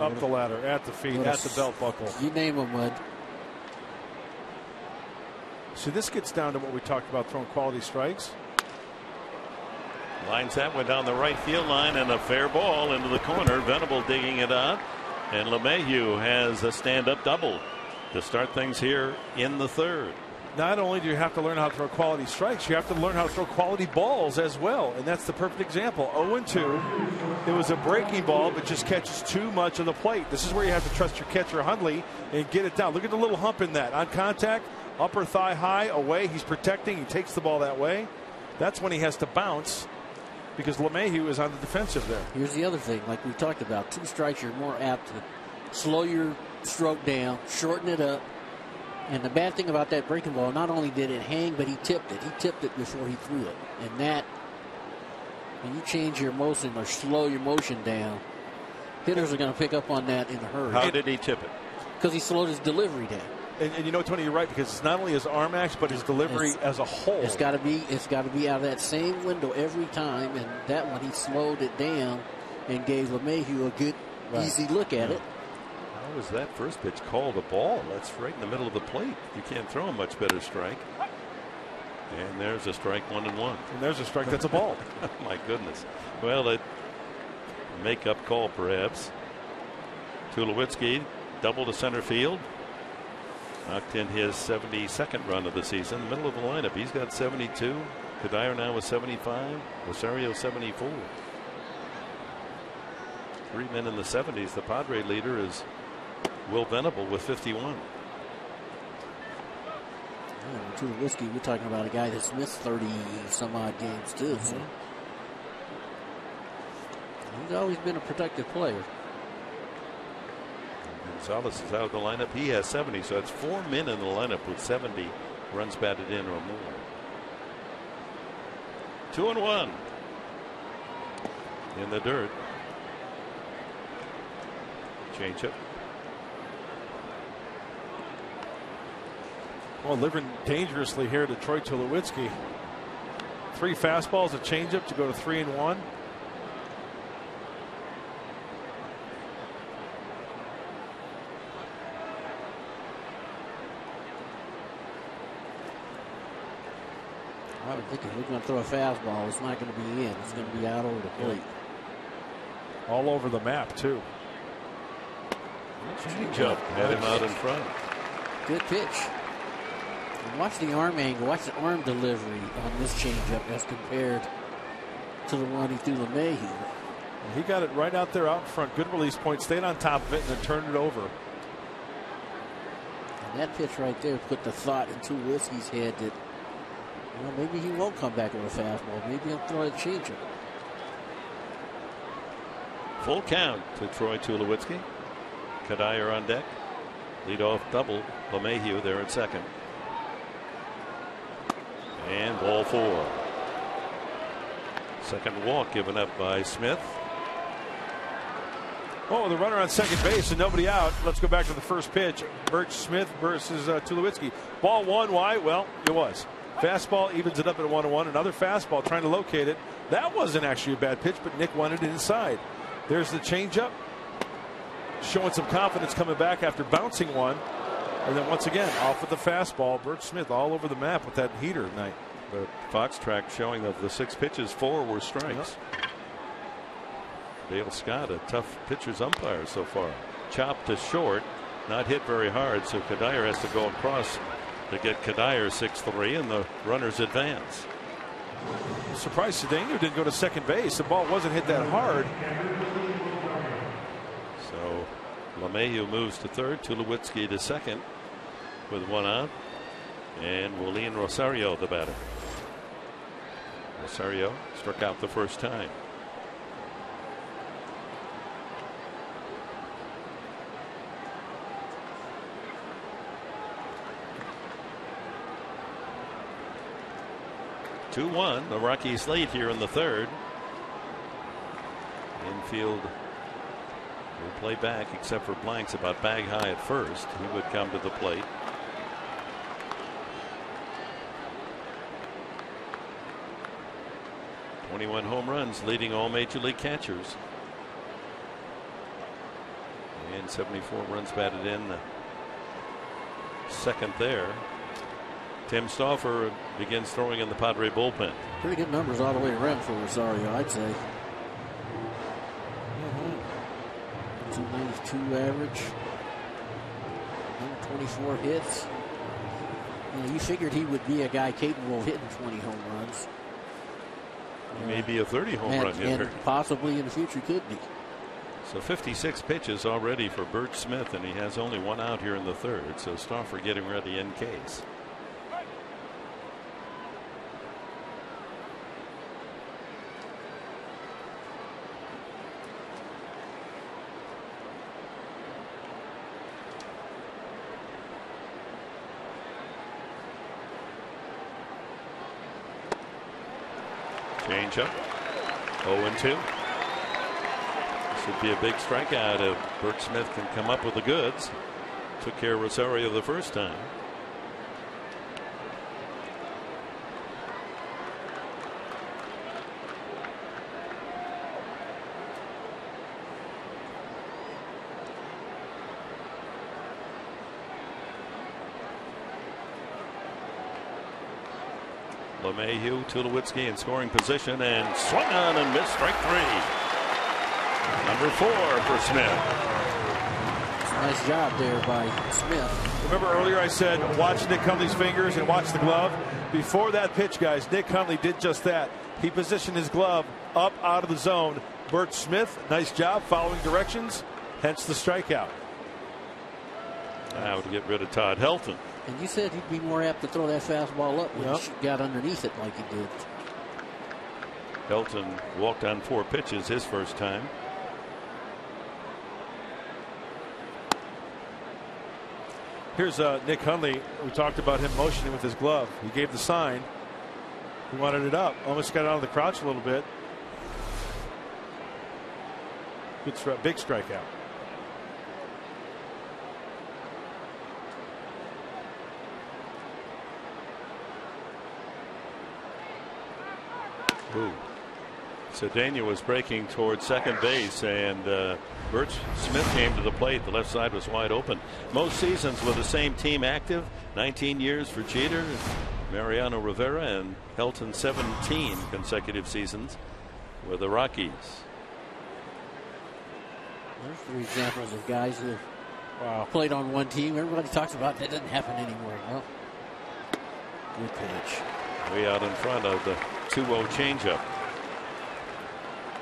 Up the ladder, at the feet, at the belt buckle. You name them, Mud. So this gets down to what we talked about throwing quality strikes. Lines that one down the right field line and a fair ball into the corner. Venable digging it out. And LeMahieu has a stand up double to start things here in the third. Not only do you have to learn how to throw quality strikes, you have to learn how to throw quality balls as well. And that's the perfect example. 0 2. It was a breaking ball, but just catches too much of the plate. This is where you have to trust your catcher, Hundley, and get it down. Look at the little hump in that. On contact, upper thigh high, away. He's protecting. He takes the ball that way. That's when he has to bounce because LeMahieu is on the defensive there. Here's the other thing, like we talked about, two strikes, you're more apt to slow your stroke down, shorten it up. And the bad thing about that breaking ball, not only did it hang, but he tipped it. He tipped it before he threw it. And that, when you change your motion or slow your motion down, hitters are going to pick up on that in a hurry. How did he tip it? Because he slowed his delivery down. And, and, you know, Tony, you're right because it's not only his arm action, but his delivery It's- as a whole. It's got to be. It's got to be out of that same window every time. And that one, he slowed it down and gave LeMahieu a good, Right. easy look at it. How was that first pitch called a ball? That's right in the middle of the plate. You can't throw a much better strike. And there's a strike one and one. and there's a strike. That's a ball. My goodness. Well, a make up call perhaps. Tulowitzki double to center field. Knocked in his 72nd run of the season. Middle of the lineup. He's got 72. Cuddyer now with 75. Rosario 74. Three men in the 70s. The Padre leader is Will Venable with 51. Yeah, Tulowitzki, we're talking about a guy that's missed 30 some odd games too. So mm-hmm. he's always been a productive player. Gonzalez is out of the lineup. He has 70, so it's four men in the lineup with 70 runs batted in or more. Two and one in the dirt. Change up. Well, living dangerously here, Detroit Tulowitzki. Three fastballs, a changeup to go to three and one. I would think if we're going to throw a fastball, it's not going to be in. It's going to be out over the plate. All over the map, too. Change up. Had him out in front. Good pitch. And watch the arm angle. Watch the arm delivery on this changeup as compared to the one he threw to LeMahieu. He got it right out there out in front. Good release point. Stayed on top of it and then turned it over. And that pitch right there put the thought into Whiskey's head that, well, maybe he won't come back with a fastball. Maybe he'll throw a changeup. Full count to Troy Tulowitzki. Cuddyer on deck. Lead off double. LeMahieu there at second. And ball four. Second walk given up by Smith. Oh, the runner on second base and nobody out. Let's go back to the first pitch. Burch Smith versus uh, Tulowitzki. Ball one. Why? Well, it was. Fastball evens it up at one to one. Another fastball trying to locate it. That wasn't actually a bad pitch, but Nick wanted it inside. There's the changeup. Showing some confidence coming back after bouncing one. And then once again, off with the fastball. Burch Smith all over the map with that heater tonight. The Fox track showing of the six pitches, four were strikes. Yep. Dale Scott, a tough pitcher's umpire so far. Chopped to short, not hit very hard, so Cuddyer has to go across to get Cuddyer 6 3, and the runners advance. Surprised Cedeno didn't go to second base. The ball wasn't hit that hard. So LeMahieu moves to third, Tulowitzki to second with one out, and Wilin Rosario the batter. Rosario struck out the first time. Two one. The Rockies lead here in the third. Infield will play back except for Blanks about bag high at first. He would come to the plate. Twenty-one home runs, leading all major league catchers, and 74 runs batted in. The second there. Tim Stauffer begins throwing in the Padre bullpen. Pretty good numbers all the way around for Rosario, I'd say. Mm-hmm. 292 average, 124 hits. You, know, you figured he would be a guy capable of hitting 20 home runs. He may be a 30 home and, run hitter. possibly in the future could be. So 56 pitches already for Burch Smith, and he has only one out here in the third. So Stauffer getting ready in case. Changeup. 0 2. This would be a big strikeout if Burch Smith can come up with the goods. Took care of Rosario the first time. LeMahieu, Tulowitzki in scoring position and swung on and missed strike three. Number four for Smith. Nice job there by Smith. Remember earlier I said watch Nick Hundley's fingers and watch the glove? Before that pitch, guys, Nick Hundley did just that. He positioned his glove up out of the zone. Burch Smith, nice job following directions, hence the strikeout. Now to get rid of Todd Helton. And you said he'd be more apt to throw that fastball up when yep. he got underneath it like he did. Helton walked on four pitches his first time. Here's uh, Nick Hundley. We talked about him motioning with his glove. He gave the sign. He wanted it up. Almost got out of the crouch a little bit. Good stri big strikeout. Ooh. Cedeno was breaking towards second base, and uh, Burch Smith came to the plate. The left side was wide open. Most seasons with the same team active 19 years for Jeter, Mariano Rivera, and Helton 17 consecutive seasons with the Rockies. There's three examples of guys who wow. played on one team. Everybody talks about that doesn't happen anymore. Well, good pitch. Way out in front of the 2-0 changeup.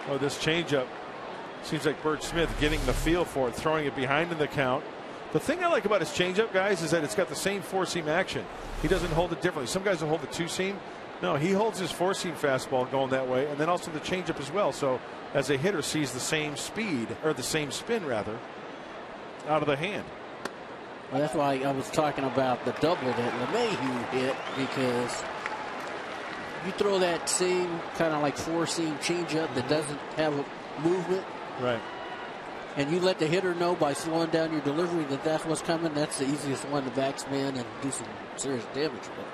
Oh, this changeup seems like Burch Smith getting the feel for it, throwing it behind in the count. The thing I like about his changeup, guys, is that it's got the same four seam action. He doesn't hold it differently. Some guys will hold the two seam. No, he holds his four seam fastball going that way, and then also the changeup as well. So as a hitter sees the same speed or the same spin rather out of the hand. Well, that's why I was talking about the double that LeMahieu hit because you throw that same kind of like four seam changeup that doesn't have a movement. Right. and you let the hitter know by slowing down your delivery that that's what's coming, that's the easiest one to backspin and do some serious damage with.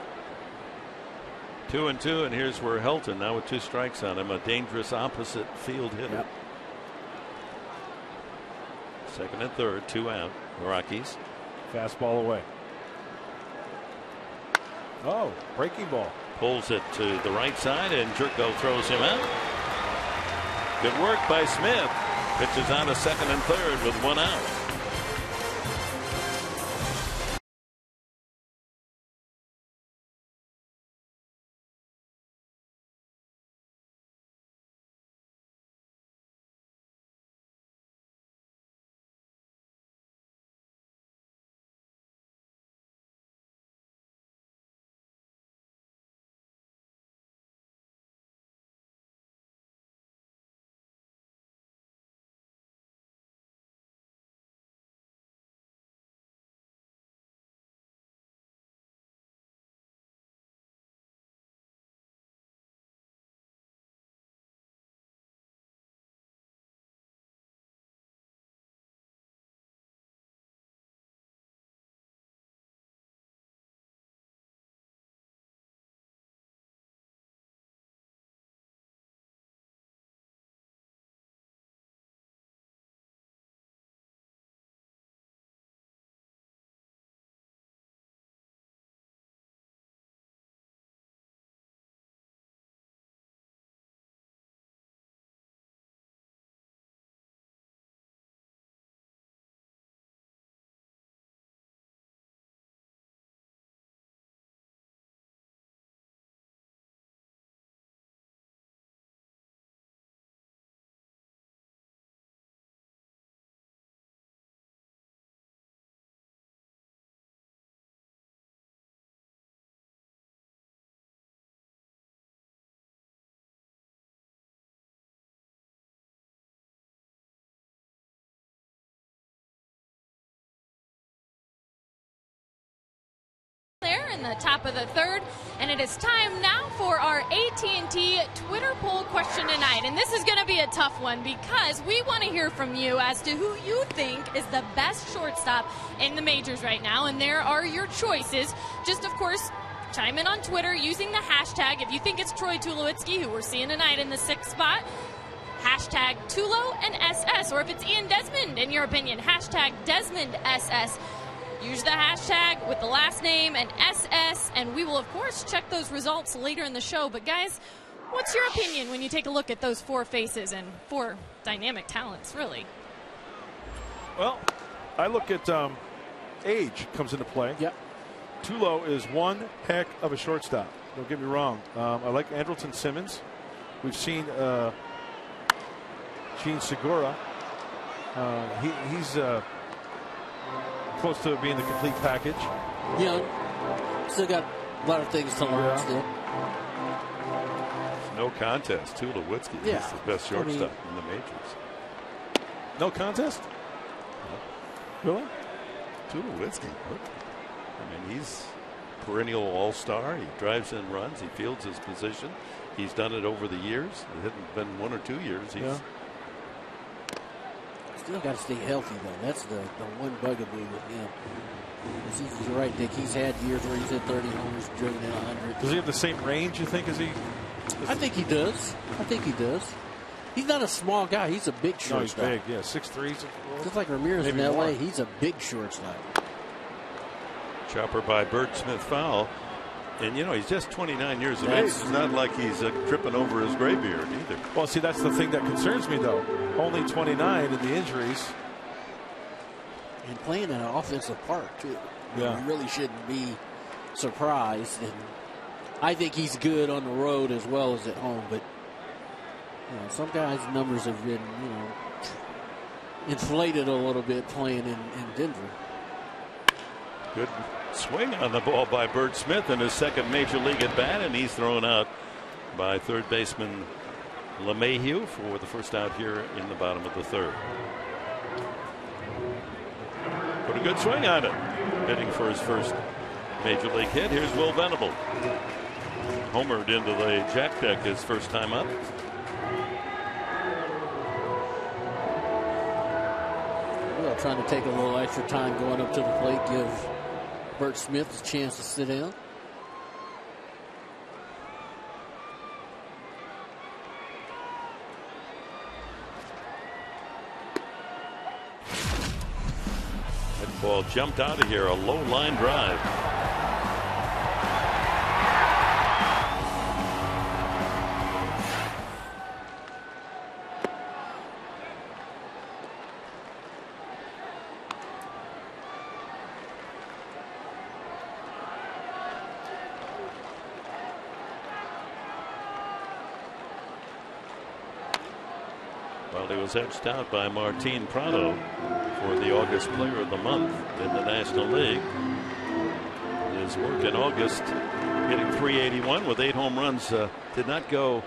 Two and two, and here's where Helton now with two strikes on him, a dangerous opposite field hitter. Yep. Second and third, two out. The Rockies. Fastball away. Oh, breaking ball. Pulls it to the right side, and Gyorko throws him out. Good work by Smith. Pitches on a second and third with one out. There in the top of the third and it is time now for our AT&T Twitter poll question tonight. And this is going to be a tough one because we want to hear from you as to who you think is the best shortstop in the majors right now and there are your choices. Just of course chime in on Twitter using the hashtag. If you think it's Troy Tulowitzki who we're seeing tonight in the sixth spot hashtag Tulo and SS or if it's Ian Desmond in your opinion hashtag Desmond SS Use the hashtag with the last name and SS, and we will, of course, check those results later in the show. But, guys, what's your opinion when you take a look at those four faces and four dynamic talents, really? Well, I look at um, age comes into play. Yep. Tulo is one heck of a shortstop. Don't get me wrong. Um, I like Andrelton Simmons. We've seen uh, Jean Segura. Uh, he, he's uh, close to being the complete package. Young. Still got a lot of things to learn Yeah. still. No contest. Tulowitzki Yeah. is the best I mean- shortstop in the majors. No contest? Really? Tulowitzki. Look. I mean, he's perennial all star. He drives in runs. He fields his position. He's done it over the years. It hasn't been one or two years. He's Yeah. Still got to stay healthy, though. That's the, the one bugaboo with him. he's- You're right, Dick. He's had years where he's hit 30 homers, driven in 100. Does he have the same range, you think, as he? I think he does. I think he does. He's not a small guy. He's a big shortstop. No, he's shortstop. big. Yeah, six threes. Just like Ramirez Maybe in L.A., more. he's a big shortstop. chopper by Burch Smith foul. And you know he's just 29 years of age. It's not like he's uh, tripping over his gray beard either. Well, see, that's the thing that concerns me, though. Only 29 in the injuries. And playing in an offensive park, too. Yeah. You really shouldn't be surprised. And I think he's good on the road as well as at home. But, you know, some guys' numbers have been, you know, inflated a little bit playing in, in Denver. Good swing on the ball by Burch Smith in his second major league at bat, and he's thrown out by third baseman LeMahieu for the first out here in the bottom of the third. Put a good swing on it. Hitting for his first major league hit. Here's Will Venable. Homered into the jack deck his first time up. trying to take a little extra time going up to the plate, give Burch Smith chance to sit in. That ball jumped out of here, a low line drive. He was edged out by Martin Prado for the August Player of the Month in the National League. His work in August, hitting 381 with eight home runs, uh, did not go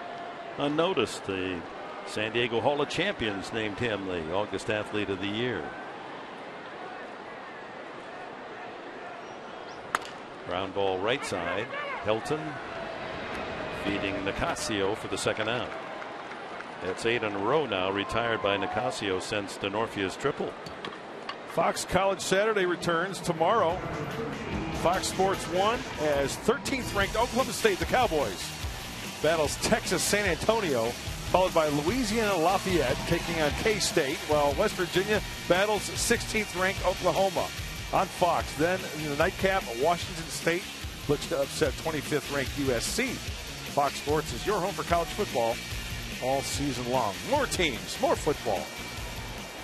unnoticed. The San Diego Hall of Champions named him the August Athlete of the Year. Ground ball right side. Helton feeding Nicasio for the second out. That's eight in a row now, retired by Nicasio since Denorfia's triple. Fox College Saturday returns tomorrow. Fox Sports 1 as 13th ranked Oklahoma State, the Cowboys, battles Texas San Antonio, followed by Louisiana Lafayette taking on K State, while West Virginia battles 16th ranked Oklahoma on Fox. Then in the nightcap, Washington State looks to upset 25th ranked USC. Fox Sports is your home for college football all season long. More teams, more football.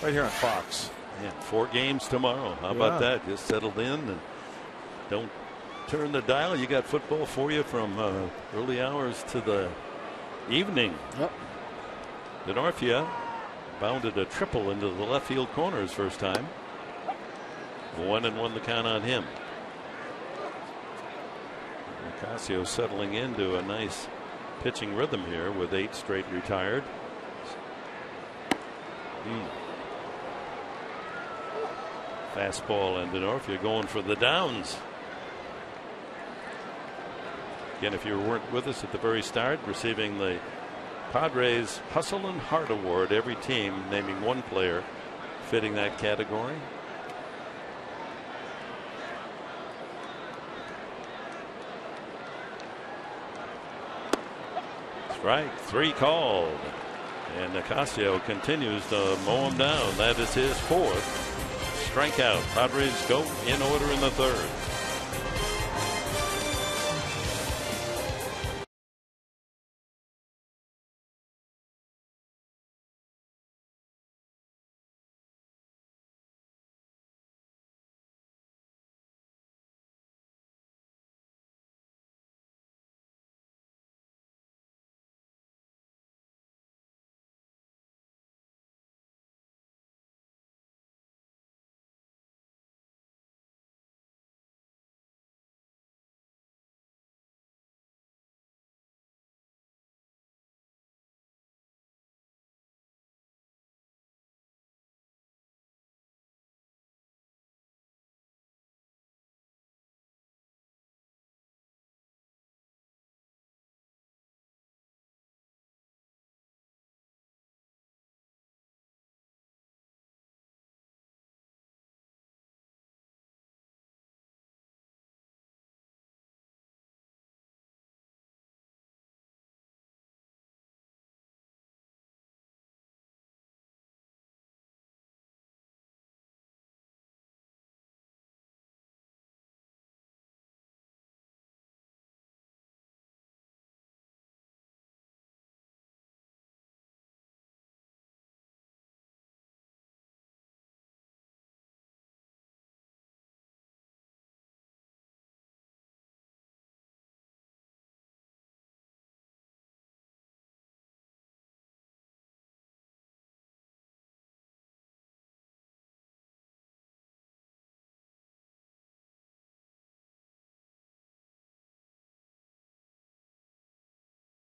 Right here on Fox. Yeah, four games tomorrow. How about that? Just settled in and don't turn the dial. You got football for you from uh, early hours to the evening. Yep. Denorfia bounded a triple into the left field corner his first time. One and one the count on him. Nicasio settling into a nice pitching rhythm here with eight straight retired. Hmm. Fastball and Denorfia going for the downs. Again, if you weren't with us at the very start, receiving the Padres Hustle and Heart Award, every team naming one player fitting that category. Strike three called. And Nicasio continues to mow him down. That is his fourth strikeout. Padres go in order in the third.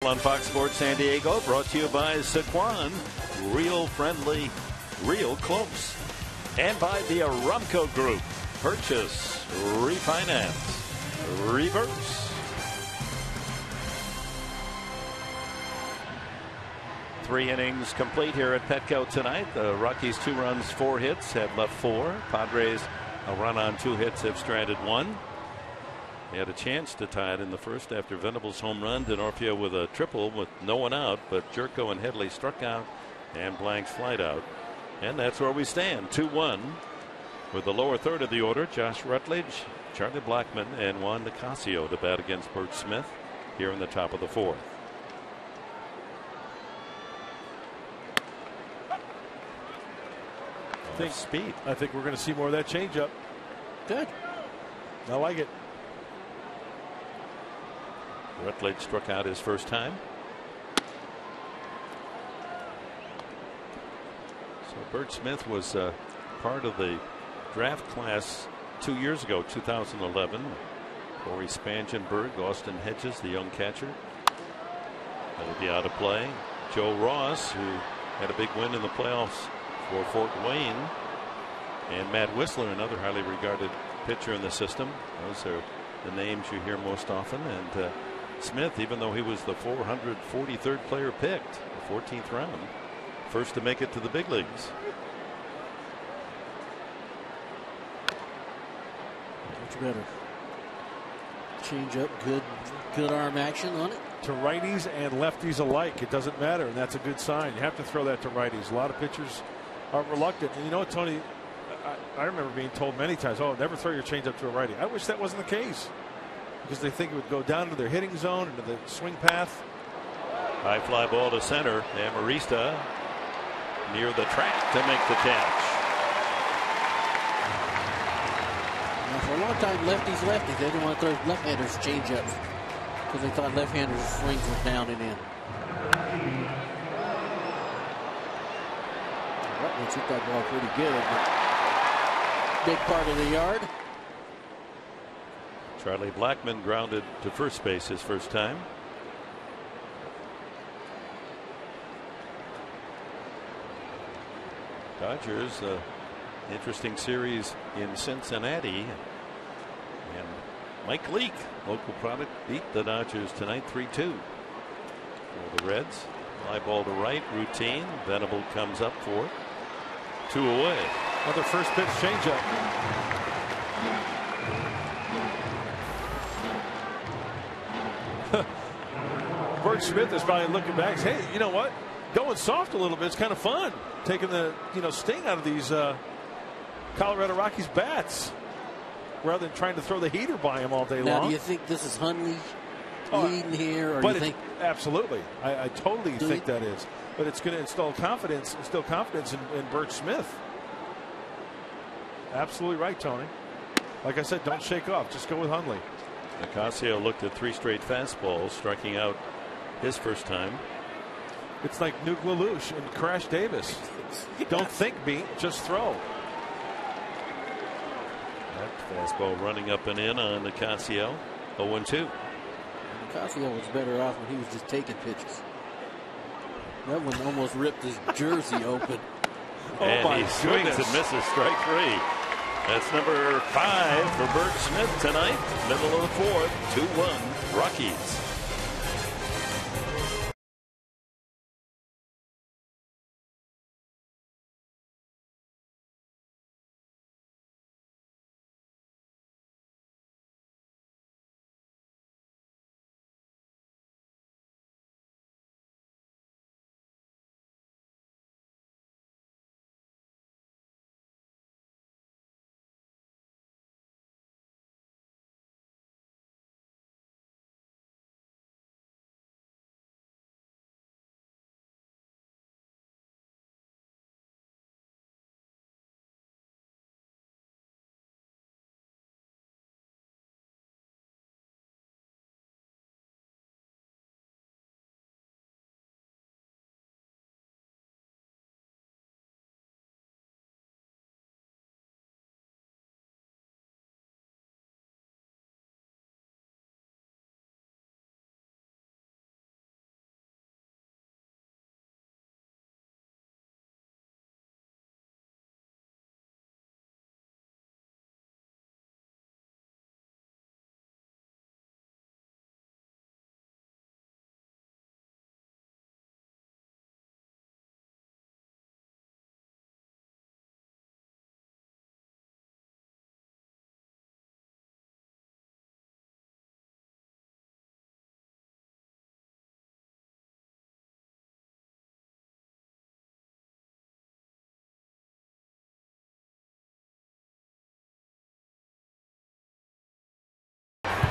On Fox Sports San Diego, brought to you by Sycuan, real friendly, real close. And by the Aramco Group, purchase, refinance, reverse. Three innings complete here at Petco tonight. The Rockies two runs, four hits, have left four. Padres a run on two hits, have stranded one. They had a chance to tie it in the first after Venables home run. Denorfia with a triple with no one out, but Gyorko and Headley struck out and Blank's flight out. And that's where we stand 2 1 with the lower third of the order. Josh Rutledge, Charlie Blackmon, and Juan Nicasio to bat against Burch Smith here in the top of the fourth. Oh, think speed. I think we're going to see more of that changeup. Good. I like it. Rutledge struck out his first time. So Burch Smith was uh, part of the draft class two years ago, 2011. Cory Spangenberg, Austin Hedges, the young catcher. That'll be out of play. Joe Ross, who had a big win in the playoffs for Fort Wayne. And Matt Wisler, another highly regarded pitcher in the system. Those are the names you hear most often. And uh, Smith, even though he was the 443rd player picked, the 14th round, first to make it to the big leagues. Much better. Change up, good, good arm action on it. To righties and lefties alike, it doesn't matter, and that's a good sign. You have to throw that to righties. A lot of pitchers are reluctant, and you know what, Tony? I, I remember being told many times, "Oh, never throw your changeup to a righty." I wish that wasn't the case because they think it would go down to their hitting zone, into the swing path. High fly ball to center. Amarista near the track to make the catch. Now, for a long time, lefties, lefties. They didn't want to throw left-handers changeups because they thought left-handers swings were down and in. Rutledge hit that ball pretty good. Big part of the yard. Charlie Blackmon grounded to first base his first time. Dodgers, interesting series in Cincinnati. And Mike Leake, local product, beat the Dodgers tonight 3 2. For the Reds, fly ball to right, routine. Venable comes up for it. Two away. Another first pitch changeup. Burch Smith is probably looking back. Hey, you know what? Going soft a little bit. It's kind of fun. Taking the you know sting out of these uh, Colorado Rockies bats, rather than trying to throw the heater by him all day now, long. do you think this is Hundley Oh, leading here, or do but you it- think absolutely, I, I totally Do think you- that is. But it's going to install confidence, instill confidence in, in Burch Smith. Absolutely right, Tony. Like I said, don't shake off. Just go with Hundley. Nicasio looked at three straight fastballs, striking out his first time. It's like Nuke LaLoosh and Crash Davis. Don't think, beat, just throw. That fastball running up and in on Nicasio. 0 2. Casio was better off when he was just taking pitches? That one almost ripped his jersey open. Oh and Oh, my he swings goodness. and misses strike three. That's number five for Burch Smith tonight. Middle of the fourth, 2 1 Rockies.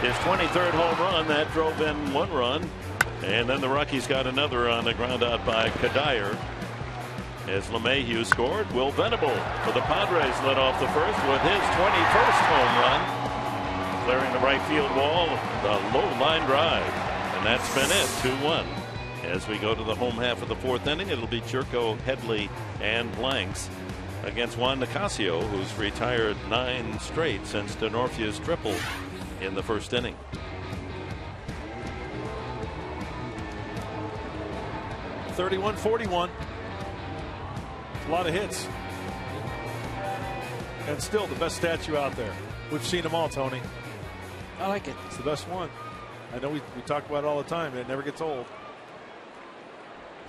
His 23rd home run that drove in one run, and then the Rockies got another on the ground out by Cuddyer. As LeMahieu scored, Will Venable for the Padres led off the first with his 21st home run, clearing the right field wall, the low line drive, and that's been it, 2-1. As we go to the home half of the fourth inning, it'll be Gyorko, Headley, and Blanks against Juan Nicasio, who's retired nine straight since Denorfia's triple in the first inning. Thirty-one, forty-one. A lot of hits. And still the best statue out there. We've seen them all, Tony. I like it. It's the best one. I know we, we talk about it all the time. It never gets old.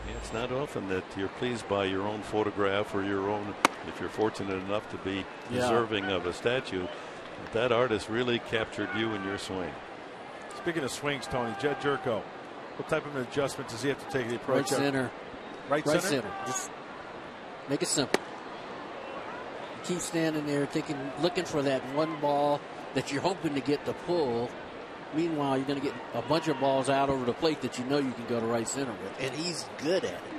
Yeah, it's not often that you're pleased by your own photograph or your own, if you're fortunate enough to be Yeah. deserving of a statue. That artist really captured you in your swing. Speaking of swings, Tony, Jedd Gyorko, what type of an adjustment does he have to take? The Right approach center. Right, center. Right center? center. Just make it simple. Keep standing there, thinking, looking for that one ball that you're hoping to get to pull. Meanwhile, you're going to get a bunch of balls out over the plate that you know you can go to right center with, and he's good at it.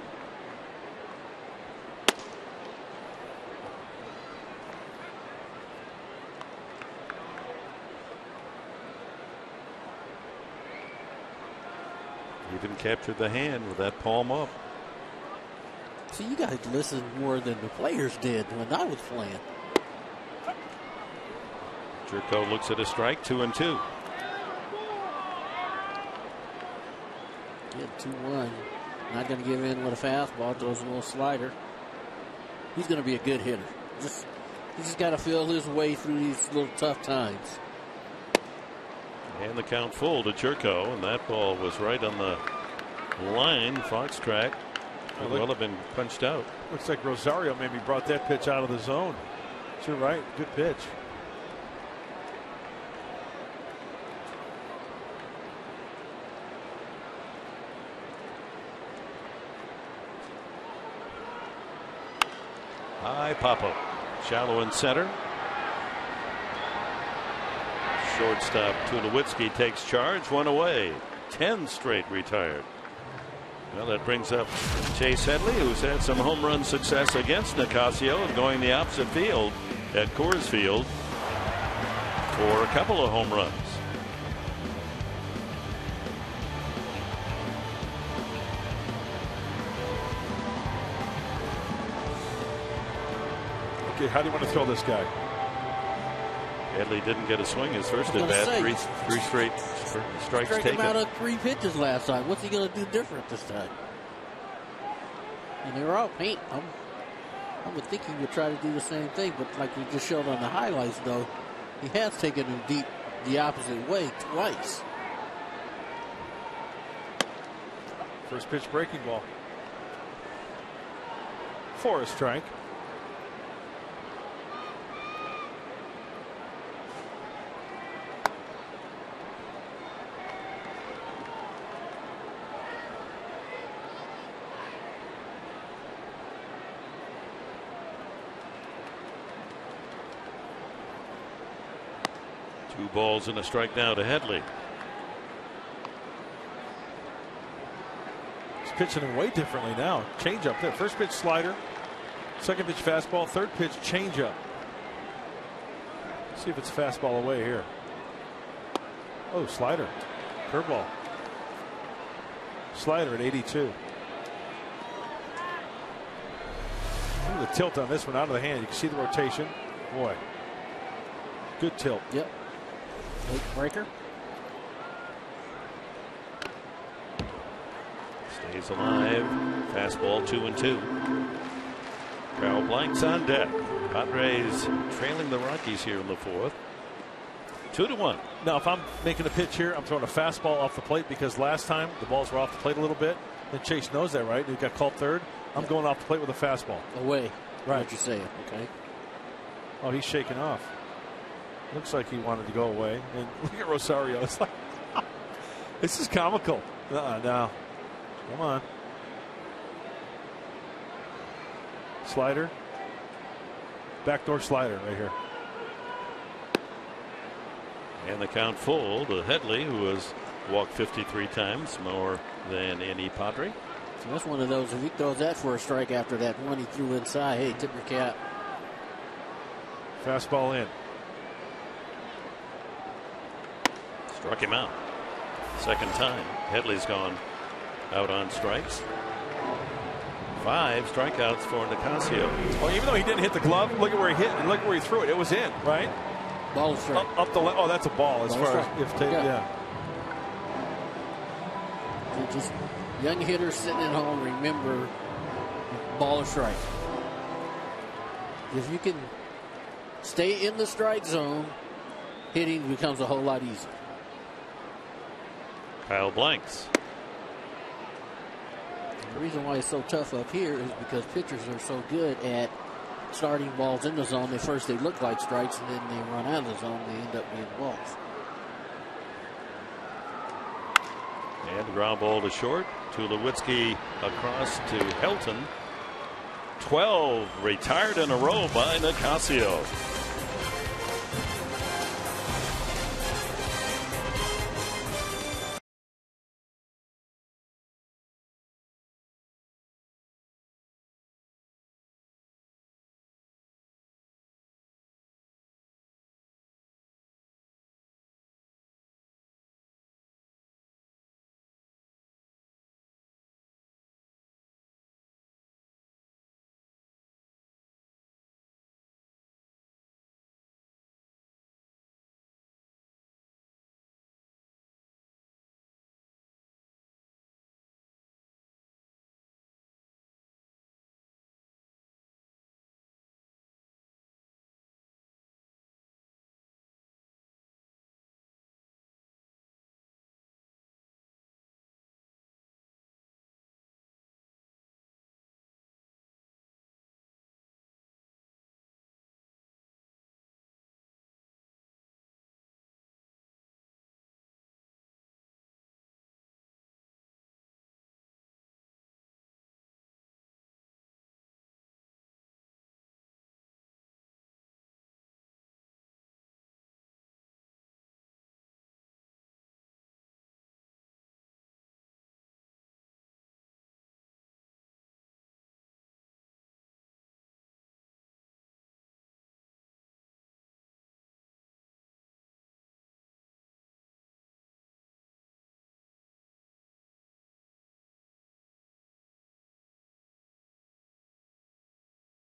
Even captured the hand with that palm up. See, you guys listen more than the players did when I was playing. Gyorko looks at a strike, two and two. Yeah, two one. Not going to give in with a fastball. Throws a little slider. He's going to be a good hitter. Just he just got to feel his way through these little tough times. And the count full to Gyorko, and that ball was right on the line. Fox track could well have been punched out. Looks like Rosario maybe brought that pitch out of the zone. You're right. Good pitch. High pop up. Shallow in center. Shortstop Tulowitzki takes charge. One away. Ten straight retired. Well, that brings up Chase Headley, who's had some home run success against Nicasio and going the opposite field at Coors Field for a couple of home runs. Okay, how do you want to throw this guy? Headley didn't get a swing his first I at bat. say. Three, three straight strikes Strike him taken. out of three pitches last time. What's he going to do different this time? And they were all paint. I'm, I would think he would try to do the same thing, but like we just showed on the highlights, though, he has taken him deep the opposite way twice. First pitch breaking ball. For a strike. Balls and a strike now to Headley. He's pitching him way differently now. Change up there. First pitch slider. Second pitch fastball. Third pitch change up. See if it's fastball away here. Oh, slider. Curveball. Slider at 82. Look at the tilt on this one out of the hand. You can see the rotation. Boy. Good tilt. Yep. Late breaker. Stays alive. Fastball two and two. Kyle Blanks on deck. Padres trailing the Rockies here in the fourth. Two to one. Now, if I'm making a pitch here, I'm throwing a fastball off the plate because last time the balls were off the plate a little bit. And Chase knows that, right? He got called third. I'm going off the plate with a fastball. Away. Right. What you're saying, okay? Oh, he's shaking off. Looks like he wanted to go away. And look at Rosario. It's like, this is comical. Uh-uh, no. Come on. Slider. Backdoor slider right here. And the count full to Headley, who has walked 53 times, more than any Padre. So that's one of those. If he throws that for a strike after that one he threw inside, hey, tip your cap. Fastball in. Struck him out. Second time. Headley's gone out on strikes. Five strikeouts for Nicasio. Well, even though he didn't hit the glove, look at where he hit and look where he threw it. It was in, right? Ball strike. Up, up the le- oh, that's a ball as Ball far strike. as if take, Yeah. yeah. Just young hitters sitting at home remember ball or strike. If you can stay in the strike zone, hitting becomes a whole lot easier. Kyle Blanks. The reason why it's so tough up here is because pitchers are so good at starting balls in the zone. At first they look like strikes, and then they run out of the zone. They end up being balls. And the ground ball to short. Tulowitzki across to Helton. 12 retired in a row by Nicasio.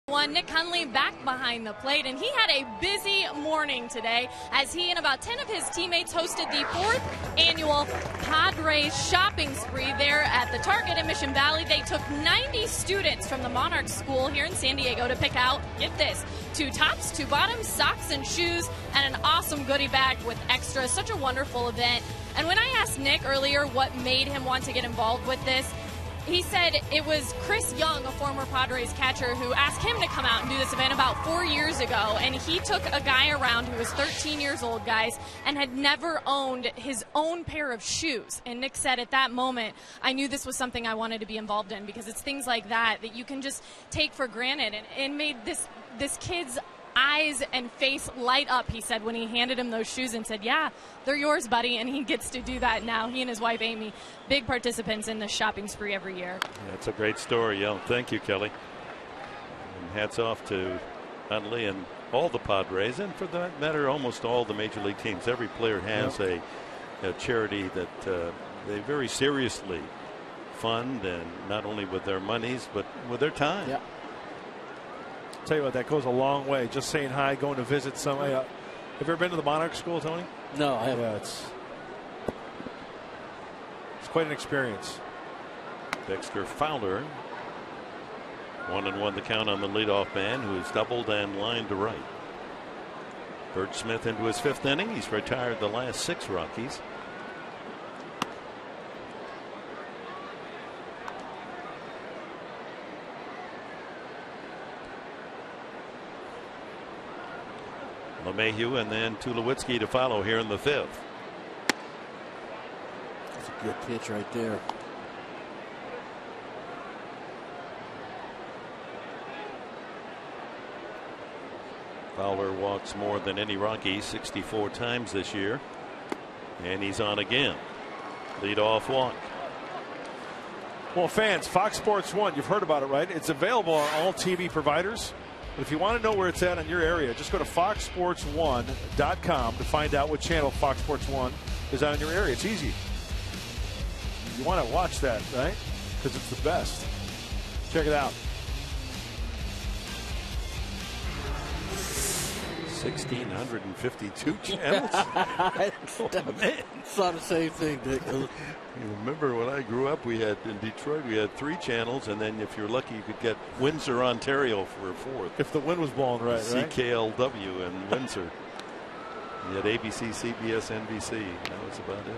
One, Nick Hundley back behind the plate, and he had a busy morning today as he and about 10 of his teammates hosted the fourth annual Padres shopping spree there at the Target in Mission Valley. They took 90 students from the Monarch School here in San Diego to pick out, get this, two tops, two bottoms, socks, and shoes, and an awesome goodie bag with extras. Such a wonderful event. And when I asked Nick earlier what made him want to get involved with this, he said it was Chris Young, a former Padres catcher, who asked him to come out and do this event about four years ago. And he took a guy around who was 13 years old, guys, and had never owned his own pair of shoes. And Nick said at that moment, I knew this was something I wanted to be involved in because it's things like that that you can just take for granted. And made this this kid's eyes and face light up, he said, when he handed him those shoes and said, Yeah, they're yours, buddy. And he gets to do that now. He and his wife, Amy, big participants in the shopping spree every year. That's a great story, yeah. Thank you, Kelly. And hats off to Hundley and all the Padres, and for that matter, almost all the major league teams. Every player has a, a charity that uh, they very seriously fund, and not only with their monies, but with their time. Yeah. Tell you what, that goes a long way. Just saying hi, going to visit somebody. Uh, have you ever been to the Monarch School, Tony? No, I haven't. Yeah, it's it's quite an experience. Dexter Fowler. One and one to count on the leadoff man who's doubled and lined to right. Burch Smith into his fifth inning. He's retired the last six Rockies. LeMahieu and then Tulowitzki to follow here in the fifth. That's a good pitch right there. Fowler walks more than any Rocky, 64 times this year. And he's on again. Lead off walk. Well, fans, Fox Sports 1, you've heard about it, right? It's available on all TV providers. But if you want to know where it's at in your area, just go to foxsports1.com to find out what channel Fox Sports 1 is on in your area. It's easy. You want to watch that, right? Because it's the best. Check it out. 1,652 channels. I saw the same thing, Dick. You remember when I grew up, we had in Detroit, we had three channels, and then if you're lucky, you could get Windsor, Ontario for a fourth. If the wind was blowing right, right? CKLW in Windsor. You had ABC, CBS, NBC. That was about it.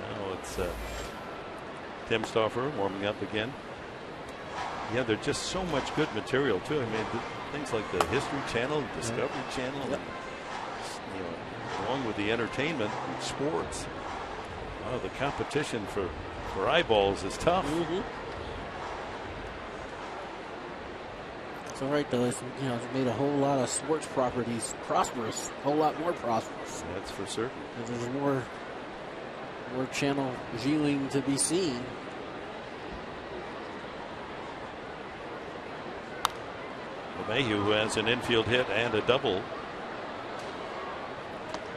Now it's uh, Tim Stauffer warming up again. Yeah, there's just so much good material too. I mean, things like the History Channel, Discovery yeah. Channel, and, you know, along with the entertainment, and sports. Oh, the competition for for eyeballs is tough. Mm -hmm. It's all right though. It's, you know, it's made a whole lot of sports properties prosperous, a whole lot more prosperous. That's for certain. There's more more channel viewing to be seen. Who has an infield hit and a double.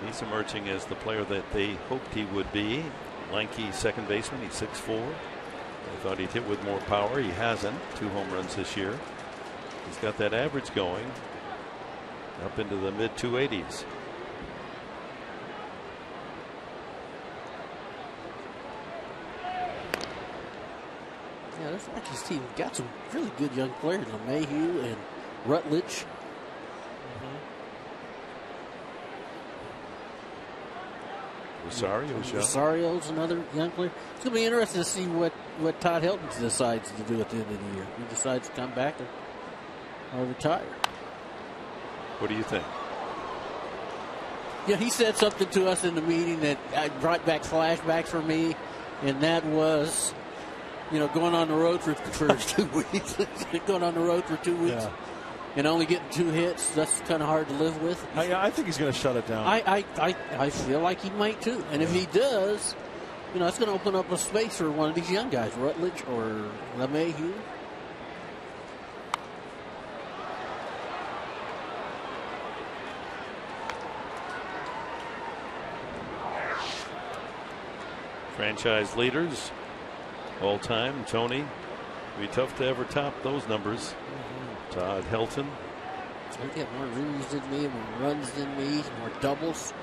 He's emerging as the player that they hoped he would be. Lanky second baseman. He's 6'4. They thought he'd hit with more power. He hasn't. Two home runs this year. He's got that average going up into the mid 280s. Yeah, this Yankees team got some really good young players. LeMahieu and Rutledge. Mm-hmm. Rosario, Rosario's another young player. It's going to be interesting to see what, what Todd Helton decides to do at the end of the year. He decides to come back or, or retire. What do you think? Yeah, he said something to us in the meeting that uh, brought back flashbacks for me, and that was, you know, going on the road for, for two weeks. going on the road for two weeks. Yeah and only getting two hits, that's kind of hard to live with. I, I think he's going to shut it down. I, I, I, I, feel like he might too. And if he does, you know, it's going to open up a space for one of these young guys, Rutledge or LeMahieu. Franchise leaders all time, Tony. Be tough to ever top those numbers. Mm-hmm. Todd Helton. He's got more runs than me, more runs than me, more doubles.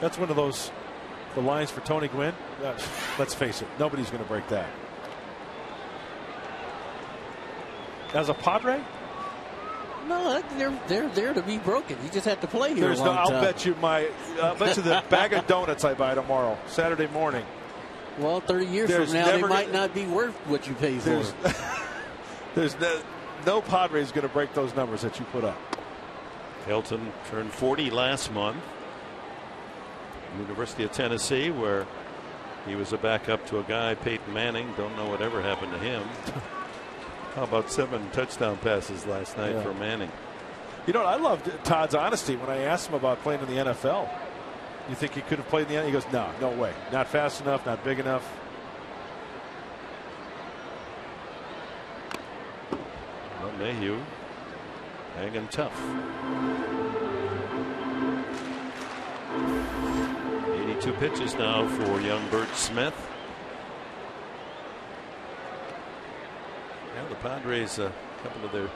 That's one of those the lines for Tony Gwynn. Uh, let's face it, nobody's going to break that. As a Padre? No, they're they're there to be broken. You just have to play here. There's no. I'll bet you my. I'll bet you the bag of donuts I buy tomorrow, Saturday morning. Well, 30 years from now, they might not be worth what you pay for. There's, there's no, no Padre is going to break those numbers that you put up. Helton turned 40 last month. University of Tennessee, where he was a backup to a guy, Peyton Manning. Don't know whatever happened to him. How about seven touchdown passes last night yeah. for Manning? You know, I loved Todd's honesty when I asked him about playing in the NFL. You think he could have played in the NFL? He goes, no, no way. Not fast enough, not big enough. Eh, LeMahieu hanging tough. 82 pitches now for young Burch Smith. Now the Padres, a couple of their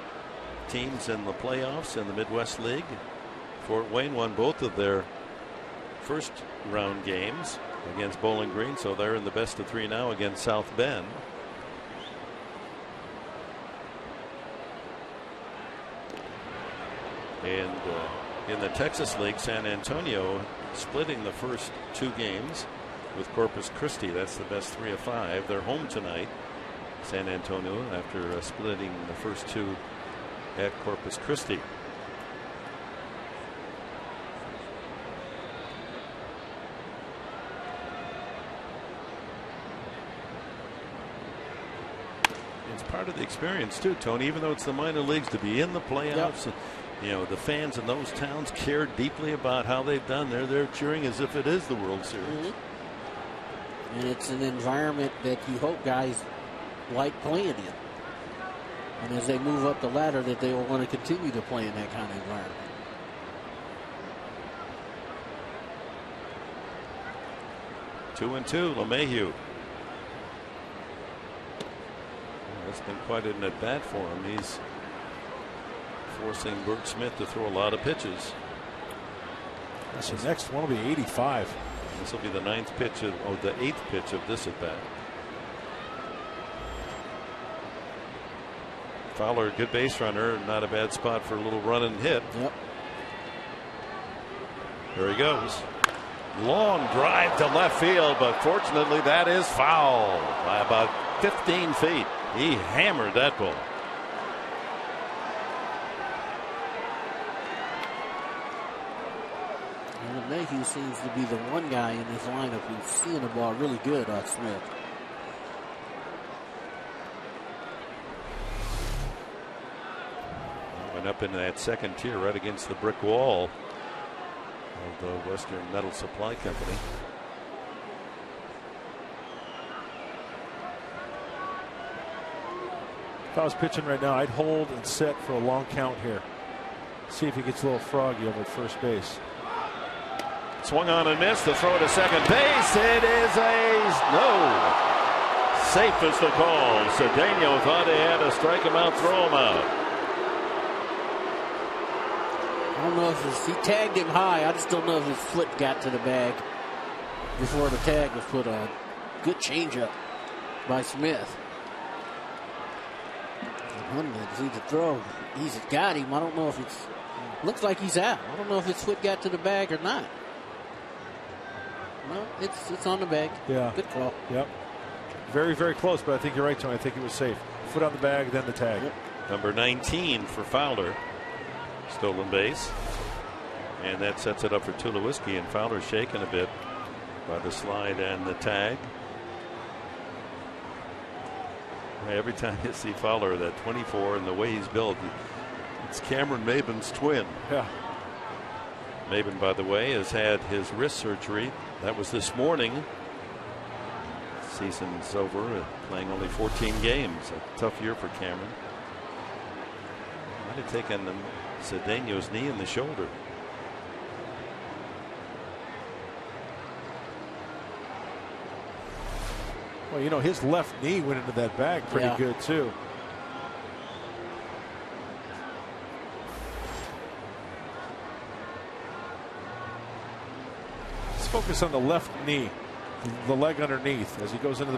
teams in the playoffs in the Midwest League. Fort Wayne won both of their first round games against Bowling Green, so they're in the best of three now against South Bend. And uh, in the Texas League, San Antonio splitting the first two games with Corpus Christi. That's the best three of five. They're home tonight, San Antonio, after uh, splitting the first two at Corpus Christi. It's part of the experience too, Tony. Even though it's the minor leagues, to be in the playoffs, yep you know the fans in those towns care deeply about how they've done. They're they're cheering as if it is the World Series. Mm-hmm. And it's an environment that you hope guys like playing in. And as they move up the ladder, that they will want to continue to play in that kind of environment. Two and two, LeMahieu. That's been quite an at bat for him. He's forcing Burch Smith to throw a lot of pitches. So the next one will be 85. This will be the ninth pitch of, oh, the eighth pitch of this at bat. Fowler, good base runner, not a bad spot for a little run and hit. Yep. There he goes. Long drive to left field, but fortunately that is foul by about 15 feet. He hammered that ball. And LeMahieu seems to be the one guy in this lineup who's seeing the ball really good on Smith. Went up into that second tier right against the brick wall of the Western Metal Supply Company. If I was pitching right now, I'd hold and set for a long count here. See if he gets a little froggy over at first base. Swung on and missed. The throw to second base. It is a no. Safe is the call. Cedeno thought he had to strike him out, throw him out. I don't know if he tagged him high. I just don't know if his foot got to the bag before the tag was put on. Good changeup by Smith. It's easy to throw. He's got him. I don't know if it's. Looks like he's out. I don't know if his foot got to the bag or not. No, it's it's on the bag. Yeah. Good call. Yep. Very, very close, but I think you're right, Tony. I think it was safe. Foot on the bag, then the tag. Yep. Number 19 for Fowler. Stolen base. And that sets it up for Tula Tulowitzki. And Fowler shaken a bit by the slide and the tag. Every time you see Fowler, that 24 and the way he's built, it's Cameron Maybin's twin. Yeah. Maybin, by the way, has had his wrist surgery. That was this morning. Season's over, uh, playing only 14 games. A tough year for Cameron. Might have taken the Cedeno's knee in the shoulder. Well, you know, his left knee went into that bag pretty Yeah. good, too. Focus on the left knee, the leg underneath as he goes into the